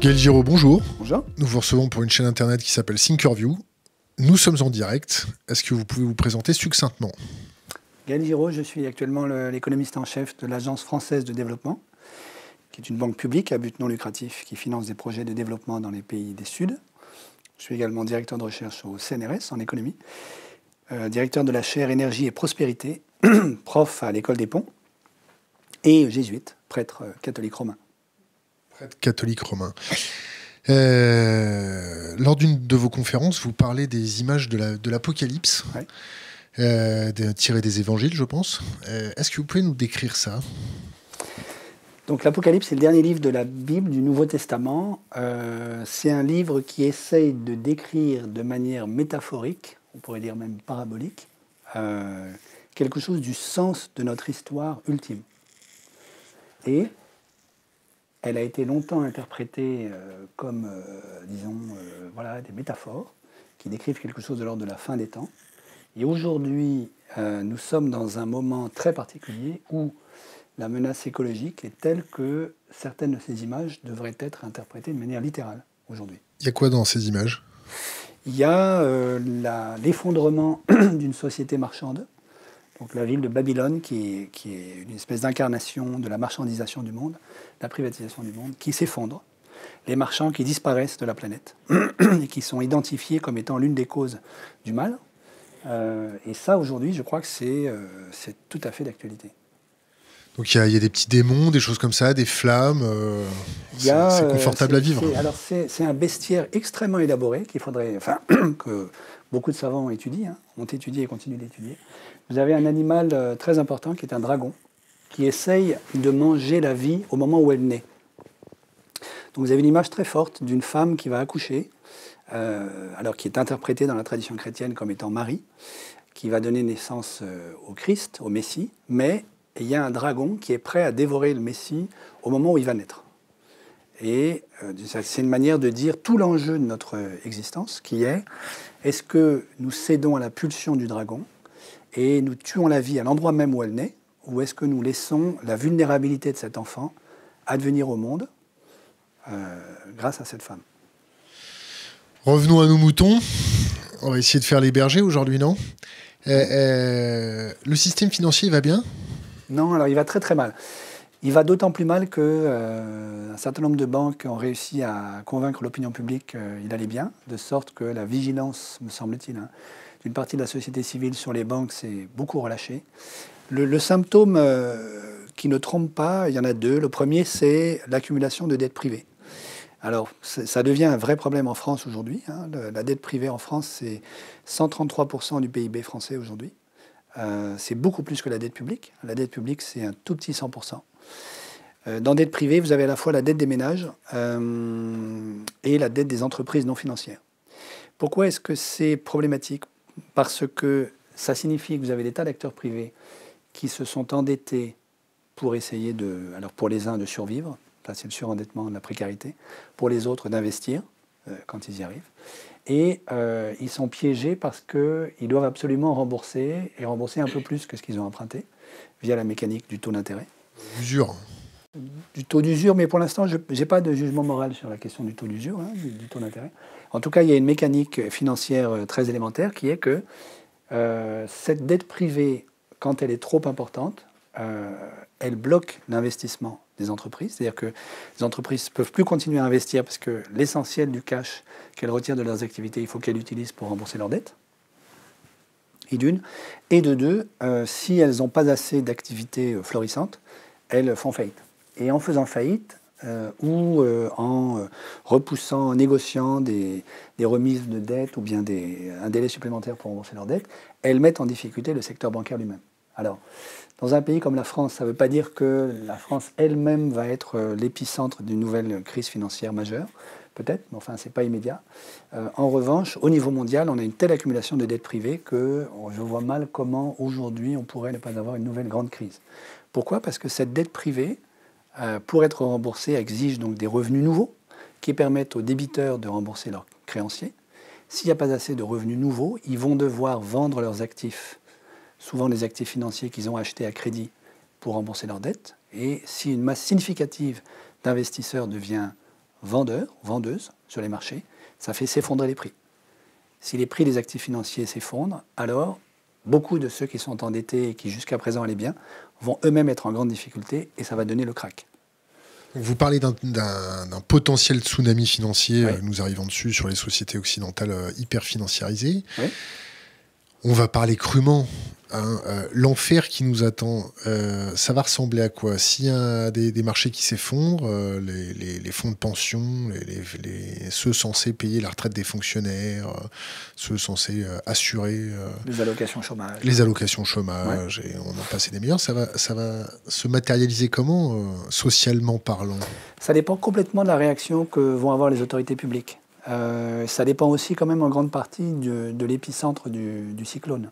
Gaël Giraud, bonjour. Bonjour. Nous vous recevons pour une chaîne internet qui s'appelle Thinkerview. Nous sommes en direct. Est-ce que vous pouvez vous présenter succinctement? Gaël Giraud, je suis actuellement l'économiste en chef de l'Agence française de développement, qui est une banque publique à but non lucratif qui finance des projets de développement dans les pays des Sud. Je suis également directeur de recherche au CNRS en économie, euh, directeur de la chaire énergie et prospérité, prof à l'école des ponts, et jésuite, prêtre catholique romain catholique romain. Euh, lors d'une de vos conférences, vous parlez des images de l'Apocalypse, euh, tirées des évangiles, je pense. Euh, est-ce que vous pouvez nous décrire ça? Donc l'Apocalypse, c'est le dernier livre de la Bible, du Nouveau Testament. c'est un livre qui essaye de décrire de manière métaphorique, on pourrait dire même parabolique, quelque chose du sens de notre histoire ultime. Et elle a été longtemps interprétée euh, comme, euh, disons, euh, voilà, des métaphores qui décrivent quelque chose de l'ordre de la fin des temps. Et aujourd'hui, nous sommes dans un moment très particulier où la menace écologique est telle que certaines de ces images devraient être interprétées de manière littérale aujourd'hui. Il y a quoi dans ces images? Il y a l'effondrement d'une société marchande, donc la ville de Babylone, qui est, une espèce d'incarnation de la marchandisation du monde, la privatisation du monde, qui s'effondre. Les marchands qui disparaissent de la planète et qui sont identifiés comme étant l'une des causes du mal. Euh, et ça, aujourd'hui, je crois que c'est euh, tout à fait d'actualité. Donc il y, a des petits démons, des choses comme ça, des flammes. Euh, c'est confortable à vivre. Alors c'est un bestiaire extrêmement élaboré qu'il faudrait, enfin, que beaucoup de savants étudient, hein, ont étudié et continuent d'étudier. Vous avez un animal euh, très important qui est un dragon, qui essaye de manger la vie au moment où elle naît. Donc vous avez une image très forte d'une femme qui va accoucher, euh, alors qui est interprétée dans la tradition chrétienne comme étant Marie, qui va donner naissance euh, au Christ, au Messie, mais il y a un dragon qui est prêt à dévorer le Messie au moment où il va naître. Et c'est une manière de dire tout l'enjeu de notre existence, qui est est-ce que nous cédons à la pulsion du dragon et nous tuons la vie à l'endroit même où elle naît, ou est-ce que nous laissons la vulnérabilité de cet enfant advenir au monde euh, grâce à cette femme Revenons à nos moutons. On va essayer de faire les bergers aujourd'hui, non? Euh, euh, Le système financier va bien? Non, alors il va très très mal. Il va d'autant plus mal que un certain nombre de banques ont réussi à convaincre l'opinion publique qu'il allait bien, de sorte que la vigilance, me semble-t-il, hein, d'une partie de la société civile sur les banques s'est beaucoup relâchée. Le, symptôme euh, qui ne trompe pas, il y en a deux. Le premier, c'est l'accumulation de dettes privées. Alors, ça devient un vrai problème en France aujourd'hui. Hein. La dette privée en France, c'est 133% du PIB français aujourd'hui. Euh, c'est beaucoup plus que la dette publique. La dette publique, c'est un tout petit 100%. Euh, dans dette privée, vous avez à la fois la dette des ménages et la dette des entreprises non financières. Pourquoi est-ce que c'est problématique? Parce que ça signifie que vous avez des tas d'acteurs privés qui se sont endettés pour essayer de, alors pour les uns de survivre, là c'est le surendettement, la précarité, pour les autres d'investir euh, quand ils y arrivent. Et euh, ils sont piégés parce qu'ils doivent absolument rembourser et rembourser un peu plus que ce qu'ils ont emprunté via la mécanique du taux d'intérêt. Usure. Du taux d'usure, mais pour l'instant, je n'ai pas de jugement moral sur la question du taux d'usure, hein, du, taux d'intérêt. En tout cas, il y a une mécanique financière euh, très élémentaire qui est que euh, cette dette privée, quand elle est trop importante, euh, elle bloque l'investissement des entreprises. C'est-à-dire que les entreprises ne peuvent plus continuer à investir parce que l'essentiel du cash qu'elles retirent de leurs activités, il faut qu'elles l'utilisent pour rembourser leurs dettes. Et d'une. Et de deux, si elles n'ont pas assez d'activités florissantes, elles font faillite. Et en faisant faillite, euh, ou euh, en euh, repoussant, en négociant des, remises de dettes ou bien un délai supplémentaire pour rembourser leurs dettes, elles mettent en difficulté le secteur bancaire lui-même. Alors, dans un pays comme la France, ça ne veut pas dire que la France elle-même va être l'épicentre d'une nouvelle crise financière majeure, peut-être, mais enfin, ce n'est pas immédiat. en revanche, au niveau mondial, on a une telle accumulation de dettes privées que je vois mal comment aujourd'hui on pourrait ne pas avoir une nouvelle grande crise. Pourquoi? Parce que cette dette privée, euh, pour être remboursé, exige donc des revenus nouveaux qui permettent aux débiteurs de rembourser leurs créanciers. S'il n'y a pas assez de revenus nouveaux, ils vont devoir vendre leurs actifs, souvent des actifs financiers qu'ils ont achetés à crédit pour rembourser leurs dettes. Et si une masse significative d'investisseurs devient vendeurs, vendeuses sur les marchés, ça fait s'effondrer les prix. Si les prix des actifs financiers s'effondrent, alors beaucoup de ceux qui sont endettés et qui jusqu'à présent allaient bien vont eux-mêmes être en grande difficulté et ça va donner le crack. Vous parlez d'un potentiel tsunami financier, euh, nous arrivons dessus sur les sociétés occidentales euh, hyper financiarisées. On va parler crûment Hein, euh, l'enfer qui nous attend, euh, ça va ressembler à quoi? S'il y a des, marchés qui s'effondrent, euh, les, fonds de pension, les, ceux censés payer la retraite des fonctionnaires, ceux censés assurer les allocations chômage, les allocations chômage, et on en passe des meilleurs, ça va, ça va se matérialiser comment, socialement parlant? Ça dépend complètement de la réaction que vont avoir les autorités publiques. ça dépend aussi quand même en grande partie de, l'épicentre du, du cyclone.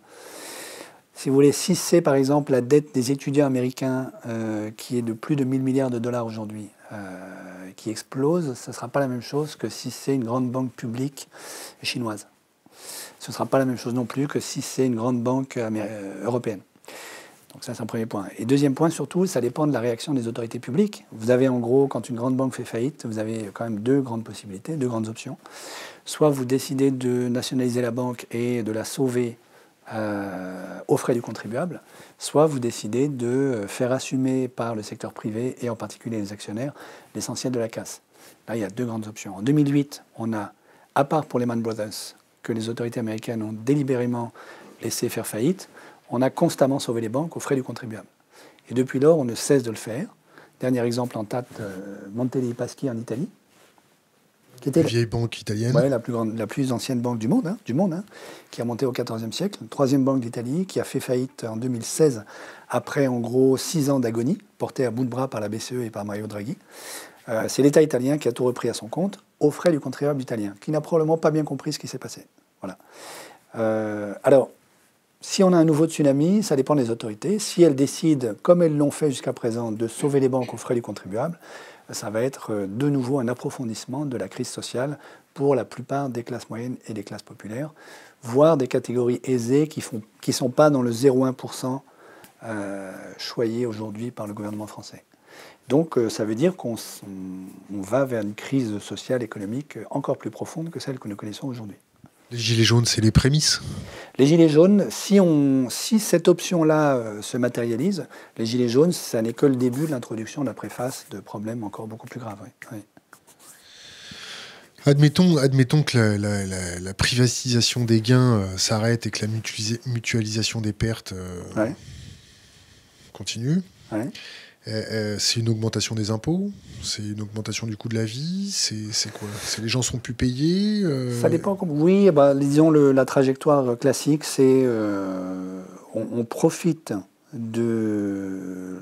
Si vous voulez, si c'est par exemple la dette des étudiants américains euh, qui est de plus de 1000 milliards de dollars aujourd'hui, euh, qui explose, ce ne sera pas la même chose que si c'est une grande banque publique chinoise. Ce ne sera pas la même chose non plus que si c'est une grande banque euh, européenne. Donc ça, c'est un premier point. Et deuxième point, surtout, ça dépend de la réaction des autorités publiques. Vous avez en gros, quand une grande banque fait faillite, vous avez quand même deux grandes possibilités, deux grandes options. Soit vous décidez de nationaliser la banque et de la sauver euh, aux frais du contribuable, soit vous décidez de faire assumer par le secteur privé et en particulier les actionnaires l'essentiel de la casse. Là, il y a deux grandes options. En 2008, on a, à part pour les Man Brothers, que les autorités américaines ont délibérément laissé faire faillite, on a constamment sauvé les banques aux frais du contribuable. Et depuis lors, on ne cesse de le faire. Dernier exemple en tête, euh, Monte dei Paschi en Italie, qui était la vieille banque italienne. la, plus grande, la plus ancienne banque du monde, hein, du monde hein, qui a monté au XIVe siècle. Troisième banque d'Italie, qui a fait faillite en 2016, après en gros six ans d'agonie, portée à bout de bras par la BCE et par Mario Draghi. Euh, c'est l'État italien qui a tout repris à son compte, aux frais du contribuable italien, qui n'a probablement pas bien compris ce qui s'est passé. Voilà. Euh, alors, si on a un nouveau tsunami, ça dépend des autorités. Si elles décident, comme elles l'ont fait jusqu'à présent, de sauver les banques aux frais du contribuable, ça va être euh, de nouveau un approfondissement de la crise sociale pour la plupart des classes moyennes et des classes populaires, voire des catégories aisées qui ne sont pas dans le 0,1% euh, choyé aujourd'hui par le gouvernement français. Donc euh, ça veut dire qu'on va vers une crise sociale, économique encore plus profonde que celle que nous connaissons aujourd'hui. Les gilets jaunes, c'est les prémices Les gilets jaunes, si, on, si cette option-là euh, se matérialise, les gilets jaunes, ça n'est que le début de l'introduction de la préface de problèmes encore beaucoup plus graves. Admettons, admettons que la, privatisation des gains euh, s'arrête et que la mutualisation des pertes euh, continue. C'est une augmentation des impôts C'est une augmentation du coût de la vie C'est quoi? Les gens sont plus payés euh Ça dépend. Oui, bah, disons le, la trajectoire classique, c'est on, profite de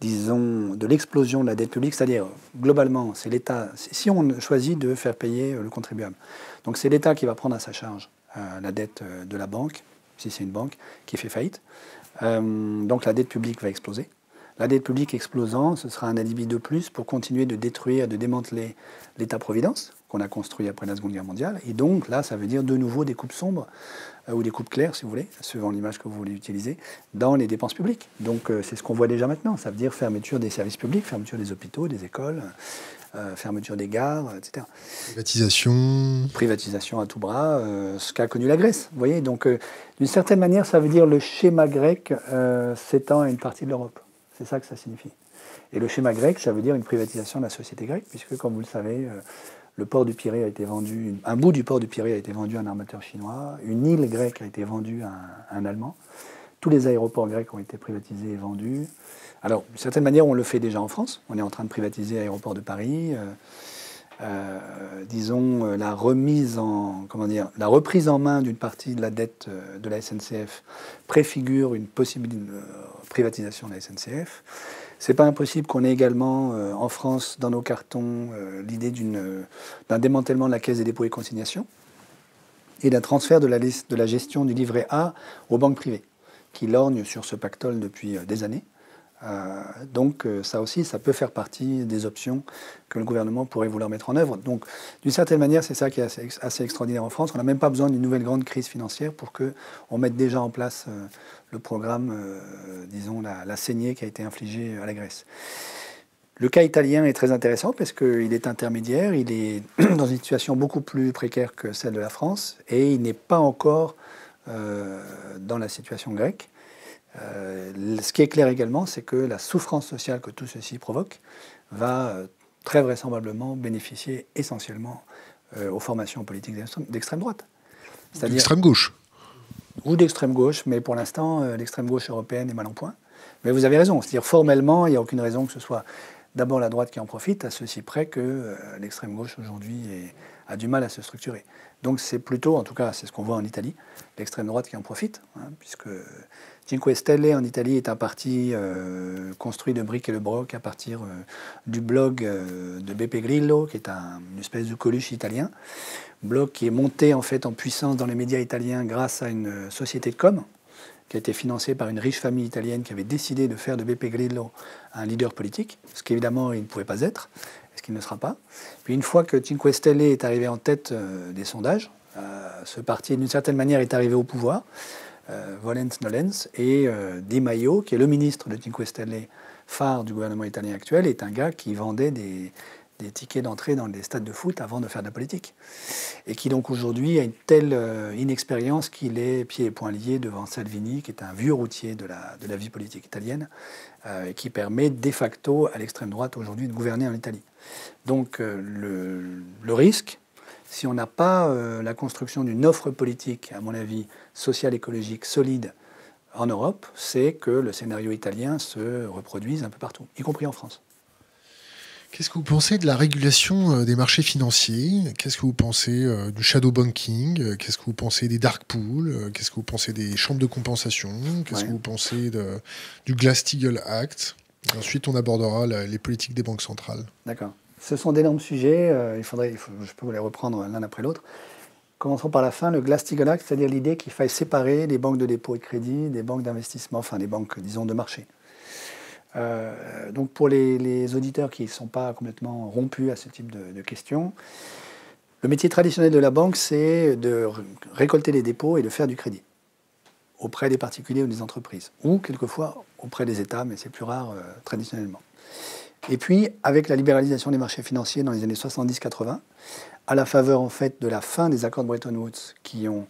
disons de l'explosion de la dette publique, c'est-à-dire globalement, c'est l'État. Si on choisit de faire payer le contribuable, donc c'est l'État qui va prendre à sa charge la dette de la banque, si c'est une banque qui fait faillite. donc la dette publique va exploser. La dette publique explosant, ce sera un alibi de plus pour continuer de détruire, de démanteler l'État-providence qu'on a construit après la Seconde Guerre mondiale. Et donc là, ça veut dire de nouveau des coupes sombres, euh, ou des coupes claires, si vous voulez, suivant l'image que vous voulez utiliser, dans les dépenses publiques. Donc euh, c'est ce qu'on voit déjà maintenant. Ça veut dire fermeture des services publics, fermeture des hôpitaux, des écoles, euh, fermeture des gares, etc. Privatisation. Privatisation à tout bras, ce qu'a connu la Grèce. Vous voyez, donc d'une certaine manière, ça veut dire le schéma grec s'étend à une partie de l'Europe. C'est ça que ça signifie. Et le schéma grec, ça veut dire une privatisation de la société grecque, puisque, comme vous le savez, euh, le port du Pirée a été vendu, un bout du port du Pirée a été vendu à un armateur chinois, une île grecque a été vendue à un, Allemand, tous les aéroports grecs ont été privatisés et vendus. Alors, d'une certaine manière, on le fait déjà en France. On est en train de privatiser l'aéroport de Paris. Euh, euh, disons, la remise en, comment dire, la reprise en main d'une partie de la dette de la SNCF préfigure une possible privatisation de la SNCF. C'est pas impossible qu'on ait également euh, en France, dans nos cartons, euh, l'idée d'un démantèlement de la Caisse des dépôts et consignations et d'un transfert de la, de la gestion du livret A aux banques privées, qui lorgnent sur ce pactole depuis euh, des années. Euh, donc euh, ça aussi, ça peut faire partie des options que le gouvernement pourrait vouloir mettre en œuvre. Donc d'une certaine manière, c'est ça qui est assez, extraordinaire en France. On n'a même pas besoin d'une nouvelle grande crise financière pour qu'on mette déjà en place euh, le programme, disons, la, saignée qui a été infligée à la Grèce. Le cas italien est très intéressant parce qu'il est intermédiaire, il est dans une situation beaucoup plus précaire que celle de la France et il n'est pas encore dans la situation grecque. Euh, ce qui est clair également, c'est que la souffrance sociale que tout ceci provoque va euh, très vraisemblablement bénéficier essentiellement aux formations politiques d'extrême droite. D'extrême gauche Ou d'extrême gauche, mais pour l'instant, l'extrême gauche européenne est mal en point. Mais vous avez raison, c'est-à-dire formellement, il n'y a aucune raison que ce soit d'abord la droite qui en profite, à ceci près que euh, l'extrême gauche aujourd'hui a du mal à se structurer. Donc c'est plutôt, en tout cas c'est ce qu'on voit en Italie, l'extrême droite qui en profite, hein, puisque Cinque Stelle en Italie est un parti euh, construit de briques et de broc à partir euh, du blog de Beppe Grillo, qui est un, une espèce de coluche italien, blog qui est monté en fait en puissance dans les médias italiens grâce à une société de com, qui a été financé par une riche famille italienne qui avait décidé de faire de Beppe Grillo un leader politique, ce qu'évidemment il ne pouvait pas être, ce qu'il ne sera pas. Puis une fois que Cinque Stelle est arrivé en tête euh, des sondages, euh, ce parti d'une certaine manière est arrivé au pouvoir, euh, Volens Nolens, et Di Maio, qui est le ministre de Cinque Stelle phare du gouvernement italien actuel, est un gars qui vendait des, des tickets d'entrée dans les stades de foot avant de faire de la politique. Et qui donc aujourd'hui a une telle euh, inexpérience qu'il est pieds et poings liés devant Salvini, qui est un vieux routier de la, de la vie politique italienne, euh, et qui permet de facto à l'extrême droite aujourd'hui de gouverner en Italie. Donc euh, le, le, risque, si on n'a pas la construction d'une offre politique, à mon avis, sociale, écologique, solide, en Europe, c'est que le scénario italien se reproduise un peu partout, y compris en France. Qu'est-ce que vous pensez de la régulation euh, des marchés financiers? Qu'est-ce que vous pensez euh, du shadow banking? Euh, Qu'est-ce que vous pensez des dark pools? Qu'est-ce que vous pensez des chambres de compensation? Qu'est-ce que vous pensez de, du Glass-Steagall Act? Ensuite, on abordera les politiques des banques centrales. D'accord. Ce sont d'énormes sujets. il faudrait, je peux vous les reprendre l'un après l'autre. Commençons par la fin. Le Glass-Steagall c'est-à-dire l'idée qu'il faille séparer les banques de dépôt et de crédit des banques d'investissement, enfin les banques, disons, de marché. Euh, donc pour les, auditeurs qui ne sont pas complètement rompus à ce type de, questions, le métier traditionnel de la banque, c'est de récolter les dépôts et de faire du crédit auprès des particuliers ou des entreprises, ou quelquefois auprès des États, mais c'est plus rare euh, traditionnellement. Et puis, avec la libéralisation des marchés financiers dans les années 70-80, à la faveur en fait de la fin des accords de Bretton Woods qui ont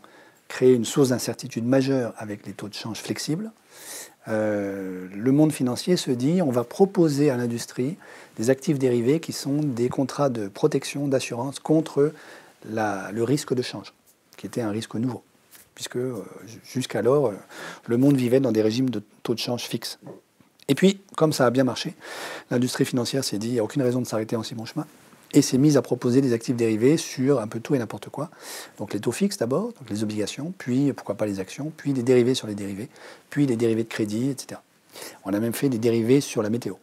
créé une source d'incertitude majeure avec les taux de change flexibles, euh, le monde financier se dit on va proposer à l'industrie des actifs dérivés qui sont des contrats de protection, d'assurance contre le risque de change, qui était un risque nouveau, puisque euh, jusqu'alors, euh, le monde vivait dans des régimes de taux de change fixes. Et puis, comme ça a bien marché, l'industrie financière s'est dit il n'y a aucune raison de s'arrêter en si bon chemin et s'est mise à proposer des actifs dérivés sur un peu tout et n'importe quoi. Donc les taux fixes d'abord, donc les obligations, puis pourquoi pas les actions, puis des dérivés sur les dérivés, puis les dérivés de crédit, etc. On a même fait des dérivés sur la météo.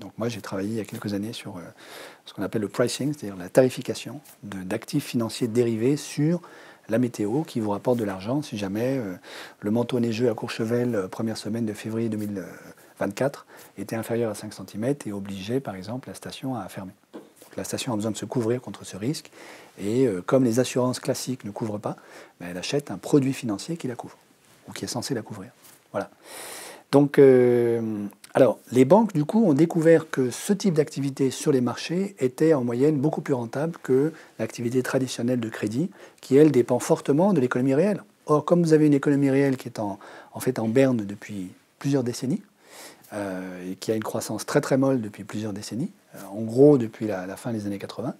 Donc moi j'ai travaillé il y a quelques années sur euh, ce qu'on appelle le pricing, c'est-à-dire la tarification d'actifs financiers dérivés sur la météo qui vous rapporte de l'argent si jamais euh, le manteau neigeux à Courchevel, euh, première semaine de février 2024, était inférieur à 5 cm et obligeait par exemple la station à fermer la station a besoin de se couvrir contre ce risque. Et euh, comme les assurances classiques ne couvrent pas, ben, elle achète un produit financier qui la couvre, ou qui est censé la couvrir. Voilà. Donc, euh, alors, les banques, du coup, ont découvert que ce type d'activité sur les marchés était en moyenne beaucoup plus rentable que l'activité traditionnelle de crédit, qui, elle, dépend fortement de l'économie réelle. Or, comme vous avez une économie réelle qui est en fait en berne depuis plusieurs décennies, euh, et qui a une croissance très très molle depuis plusieurs décennies, euh, en gros depuis la, fin des années 80.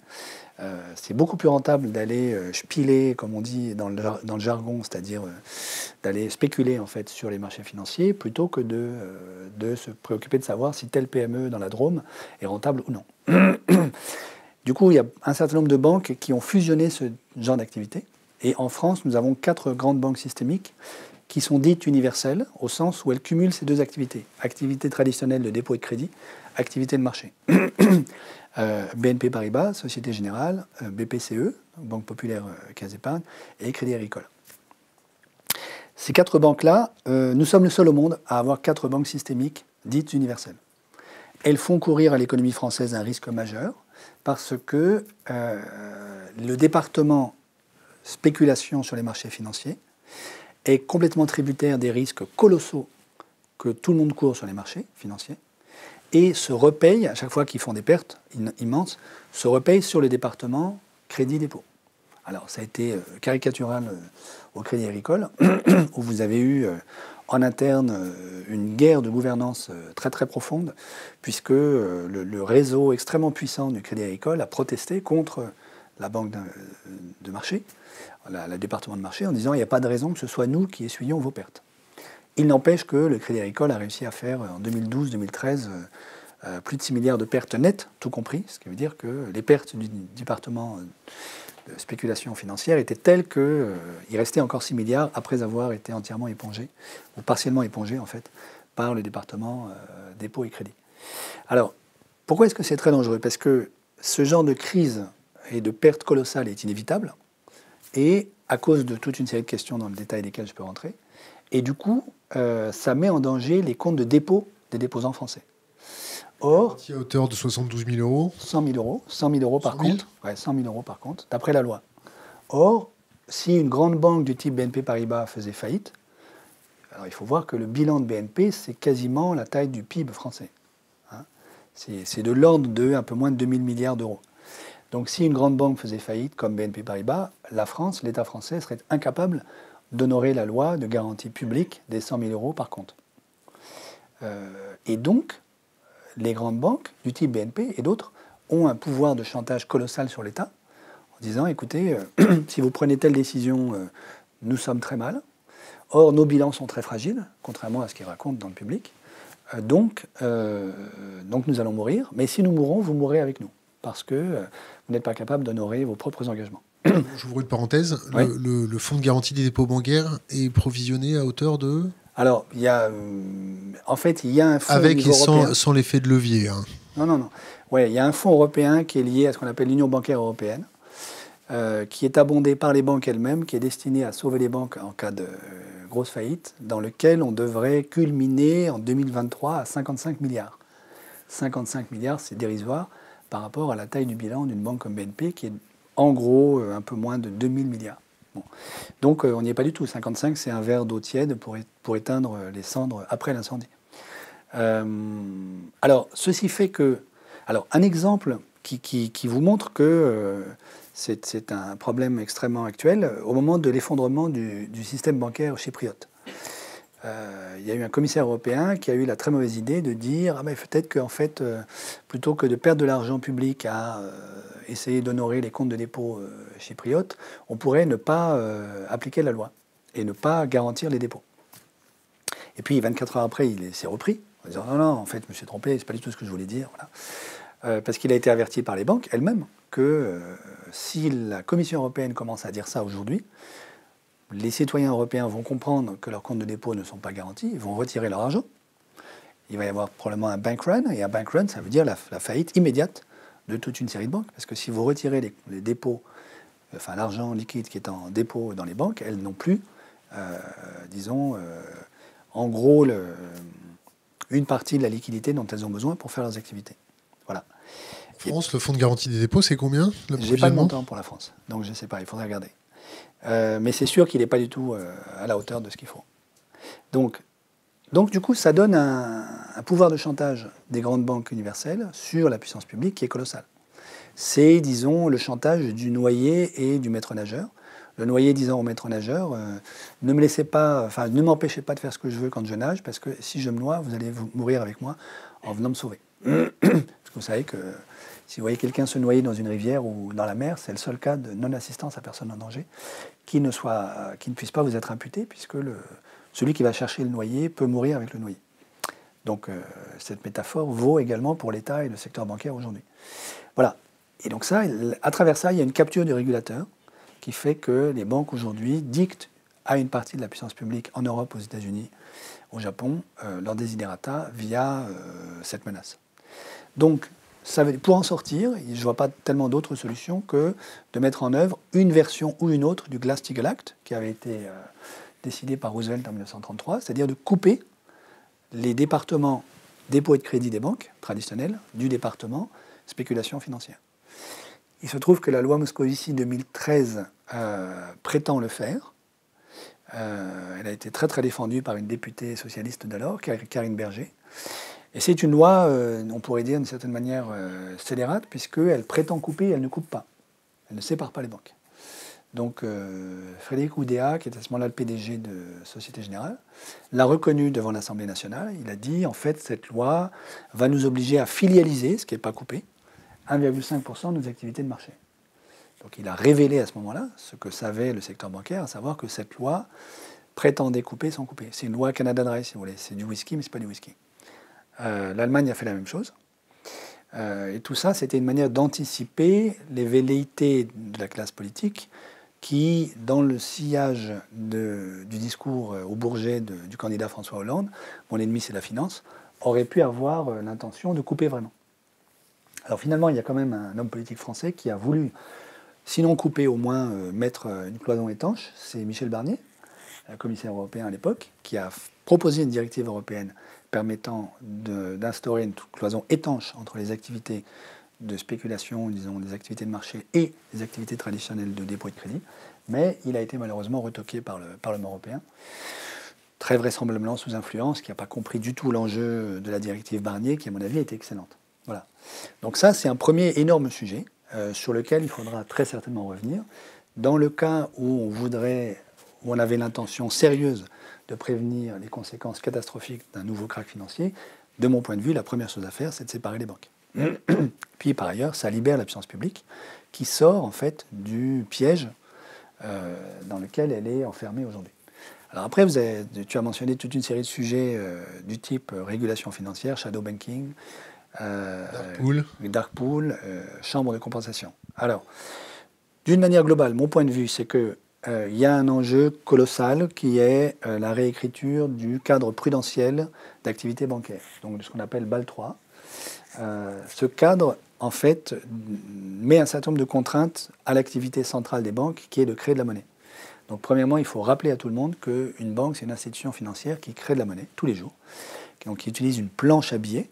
Euh, c'est beaucoup plus rentable d'aller spiler, comme on dit dans le, dans le jargon, c'est-à-dire d'aller spéculer en fait sur les marchés financiers, plutôt que de, de se préoccuper de savoir si telle PME dans la Drôme est rentable ou non. du coup, il y a un certain nombre de banques qui ont fusionné ce genre d'activité. Et en France, nous avons quatre grandes banques systémiques qui sont dites universelles au sens où elles cumulent ces deux activités. Activité traditionnelle de dépôt et de crédit, activité de marché. Euh, BNP Paribas, Société Générale, euh, BPCE, Banque Populaire euh, Caisse d'épargne, et Crédit Agricole. Ces quatre banques-là, nous sommes le seul au monde à avoir quatre banques systémiques dites universelles. Elles font courir à l'économie française un risque majeur parce que le département spéculation sur les marchés financiers est complètement tributaire des risques colossaux que tout le monde court sur les marchés financiers. et se repayent, à chaque fois qu'ils font des pertes immenses, se repayent sur le département crédit dépôt. Alors ça a été caricatural au Crédit Agricole, où vous avez eu en interne une guerre de gouvernance très très profonde, puisque le, réseau extrêmement puissant du Crédit Agricole a protesté contre la banque de marché, le département de marché, en disant il n'y a pas de raison que ce soit nous qui essuyions vos pertes. Il n'empêche que le Crédit Agricole a réussi à faire en 2012-2013 euh, plus de 6 milliards de pertes nettes, tout compris, ce qui veut dire que les pertes du département de spéculation financière étaient telles qu'il euh, restait encore 6 milliards après avoir été entièrement épongé, ou partiellement épongé en fait, par le département euh, dépôt et crédit. Alors, pourquoi est-ce que c'est très dangereux? Parce que ce genre de crise et de pertes colossales est inévitable, et à cause de toute une série de questions dans le détail desquelles je peux rentrer, et du coup, euh, ça met en danger les comptes de dépôt des déposants français. Or, à hauteur de 72 000 euros 100 000 euros, 100 000 euros par compte. Ouais, 100 000 euros par compte, d'après la loi. Or, si une grande banque du type BNP Paribas faisait faillite, alors il faut voir que le bilan de BNP, c'est quasiment la taille du PIB français. Hein. c'est de l'ordre de un peu moins de 2000 milliards d'euros. Donc si une grande banque faisait faillite, comme BNP Paribas, la France, l'État français, serait incapable d'honorer la loi de garantie publique des 100 000 euros par compte. Euh, et donc, les grandes banques, du type BNP et d'autres, ont un pouvoir de chantage colossal sur l'État, en disant, écoutez, euh, si vous prenez telle décision, euh, nous sommes très mal. Or, nos bilans sont très fragiles, contrairement à ce qu'ils racontent dans le public. donc, donc, nous allons mourir, mais si nous mourons, vous mourrez avec nous, parce que vous n'êtes pas capable d'honorer vos propres engagements. J'ouvre une parenthèse. Le, fonds de garantie des dépôts bancaires est provisionné à hauteur de Alors, il y a. Euh, en fait, il y a un fonds. Avec et sans, l'effet de levier. Hein. Non, non, non. Ouais, il y a un fonds européen qui est lié à ce qu'on appelle l'Union bancaire européenne, euh, qui est abondé par les banques elles-mêmes, qui est destiné à sauver les banques en cas de grosse faillite, dans lequel on devrait culminer en 2023 à 55 milliards. 55 milliards, c'est dérisoire par rapport à la taille du bilan d'une banque comme BNP, qui est en gros euh, un peu moins de 2000 milliards. Donc euh, on n'y est pas du tout. 55, c'est un verre d'eau tiède pour, éteindre les cendres après l'incendie. Euh, alors, ceci fait que... Alors, un exemple qui, qui, vous montre que c'est un problème extrêmement actuel au moment de l'effondrement du, du, système bancaire chypriote. Euh, il y a eu un commissaire européen qui a eu la très mauvaise idée de dire ah ben, peut-être qu'en fait, euh, plutôt que de perdre de l'argent public à euh, essayer d'honorer les comptes de dépôt chypriotes, on pourrait ne pas appliquer la loi et ne pas garantir les dépôts. Et puis 24 heures après, il s'est repris en disant non, non, en fait, je me suis trompé, c'est pas du tout ce que je voulais dire. parce qu'il a été averti par les banques elles-mêmes que si la Commission européenne commence à dire ça aujourd'hui, les citoyens européens vont comprendre que leurs comptes de dépôt ne sont pas garantis, ils vont retirer leur argent. Il va y avoir probablement un bank run, et un bank run, ça veut dire la, faillite immédiate de toute une série de banques. Parce que si vous retirez les, dépôts, enfin l'argent liquide qui est en dépôt dans les banques, elles n'ont plus, euh, disons, euh, en gros, une partie de la liquidité dont elles ont besoin pour faire leurs activités. Voilà. France, le fonds de garantie des dépôts, c'est combien J'ai pas de montant pour la France, donc je ne sais pas, il faudrait regarder. Euh, mais c'est sûr qu'il n'est pas du tout euh, à la hauteur de ce qu'il faut. Donc, donc, du coup, ça donne un, pouvoir de chantage des grandes banques universelles sur la puissance publique qui est colossal. C'est, disons, le chantage du noyé et du maître nageur. Le noyé disant au maître nageur euh, ne me laissez pas, enfin, ne m'empêchez pas de faire ce que je veux quand je nage, parce que si je me noie, vous allez mourir avec moi en venant me sauver. parce que vous savez que si vous voyez quelqu'un se noyer dans une rivière ou dans la mer, c'est le seul cas de non-assistance à personne en danger qui ne, soit, qui ne puisse pas vous être imputé, puisque celui qui va chercher le noyer peut mourir avec le noyer. Donc euh, cette métaphore vaut également pour l'État et le secteur bancaire aujourd'hui. Voilà. Et donc ça, à travers ça, il y a une capture du régulateur qui fait que les banques aujourd'hui dictent à une partie de la puissance publique en Europe, aux États-Unis, au Japon, euh, leur desiderata via euh, cette menace. Donc pour en sortir, je ne vois pas tellement d'autres solutions que de mettre en œuvre une version ou une autre du Glass-Steagall Act, qui avait été euh, décidé par Roosevelt en 1933, c'est-à-dire de couper les départements dépôt et de crédit des banques traditionnels du département spéculation financière. Il se trouve que la loi Moscovici 2013 euh, prétend le faire. Euh, elle a été très très défendue par une députée socialiste d'alors, Karine Berger. Et c'est une loi, euh, on pourrait dire d'une certaine manière, euh, scélérate, puisqu'elle prétend couper et elle ne coupe pas. Elle ne sépare pas les banques. Donc euh, Frédéric Oudéa, qui est à ce moment-là le PDG de Société Générale, l'a reconnu devant l'Assemblée nationale. Il a dit, en fait, cette loi va nous obliger à filialiser, ce qui n'est pas coupé, 1,5% de nos activités de marché. Donc il a révélé à ce moment-là ce que savait le secteur bancaire, à savoir que cette loi prétendait couper sans couper. C'est une loi Canada Dry, si vous voulez. C'est du whisky, mais ce n'est pas du whisky. Euh, L'Allemagne a fait la même chose. Euh, et tout ça, c'était une manière d'anticiper les velléités de la classe politique qui, dans le sillage du discours euh, au Bourget du candidat François Hollande, mon ennemi c'est la finance, aurait pu avoir l'intention de couper vraiment. Alors finalement, il y a quand même un homme politique français qui a voulu, sinon couper, au moins mettre une cloison étanche, c'est Michel Barnier, commissaire européen à l'époque, qui a proposé une directive européenne permettant d'instaurer une cloison étanche entre les activités de spéculation, disons, des activités de marché et les activités traditionnelles de dépôt de crédit. Mais il a été malheureusement retoqué par le Parlement européen, très vraisemblablement sous influence, qui n'a pas compris du tout l'enjeu de la directive Barnier, qui à mon avis était excellente. Voilà. Donc ça, c'est un premier énorme sujet euh, sur lequel il faudra très certainement revenir. Dans le cas où on voudrait, où on avait l'intention sérieuse de prévenir les conséquences catastrophiques d'un nouveau crack financier, de mon point de vue, la première chose à faire, c'est de séparer les banques. Puis par ailleurs, ça libère la puissance publique qui sort en fait du piège euh, dans lequel elle est enfermée aujourd'hui. Alors après, vous avez, tu as mentionné toute une série de sujets euh, du type euh, régulation financière, shadow banking, dark pool, dark pool chambre de compensation. Alors, d'une manière globale, mon point de vue, c'est que euh, il y a un enjeu colossal qui est euh, la réécriture du cadre prudentiel d'activité bancaire, donc de ce qu'on appelle BAL 3. Euh, ce cadre, en fait, met un certain nombre de contraintes à l'activité centrale des banques, qui est de créer de la monnaie. Donc, premièrement, il faut rappeler à tout le monde qu'une banque, c'est une institution financière qui crée de la monnaie tous les jours, donc qui utilise une planche à billets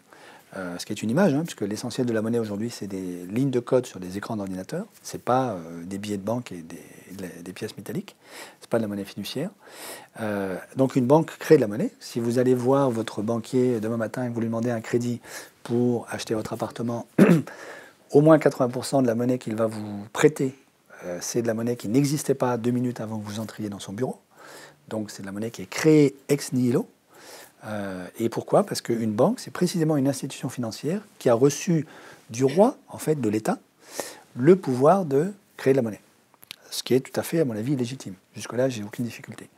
euh, ce qui est une image, hein, puisque l'essentiel de la monnaie aujourd'hui, c'est des lignes de code sur des écrans d'ordinateur. Ce n'est pas euh, des billets de banque et des, pièces métalliques. Ce n'est pas de la monnaie fiduciaire. Euh, donc une banque crée de la monnaie. Si vous allez voir votre banquier demain matin et que vous lui demandez un crédit pour acheter votre appartement, au moins 80% de la monnaie qu'il va vous prêter, c'est de la monnaie qui n'existait pas deux minutes avant que vous entriez dans son bureau. Donc c'est de la monnaie qui est créée ex nihilo. Euh, et pourquoi? Parce qu'une banque, c'est précisément une institution financière qui a reçu du roi, en fait, de l'État, le pouvoir de créer de la monnaie. Ce qui est tout à fait, à mon avis, légitime. Jusque-là, j'ai aucune difficulté.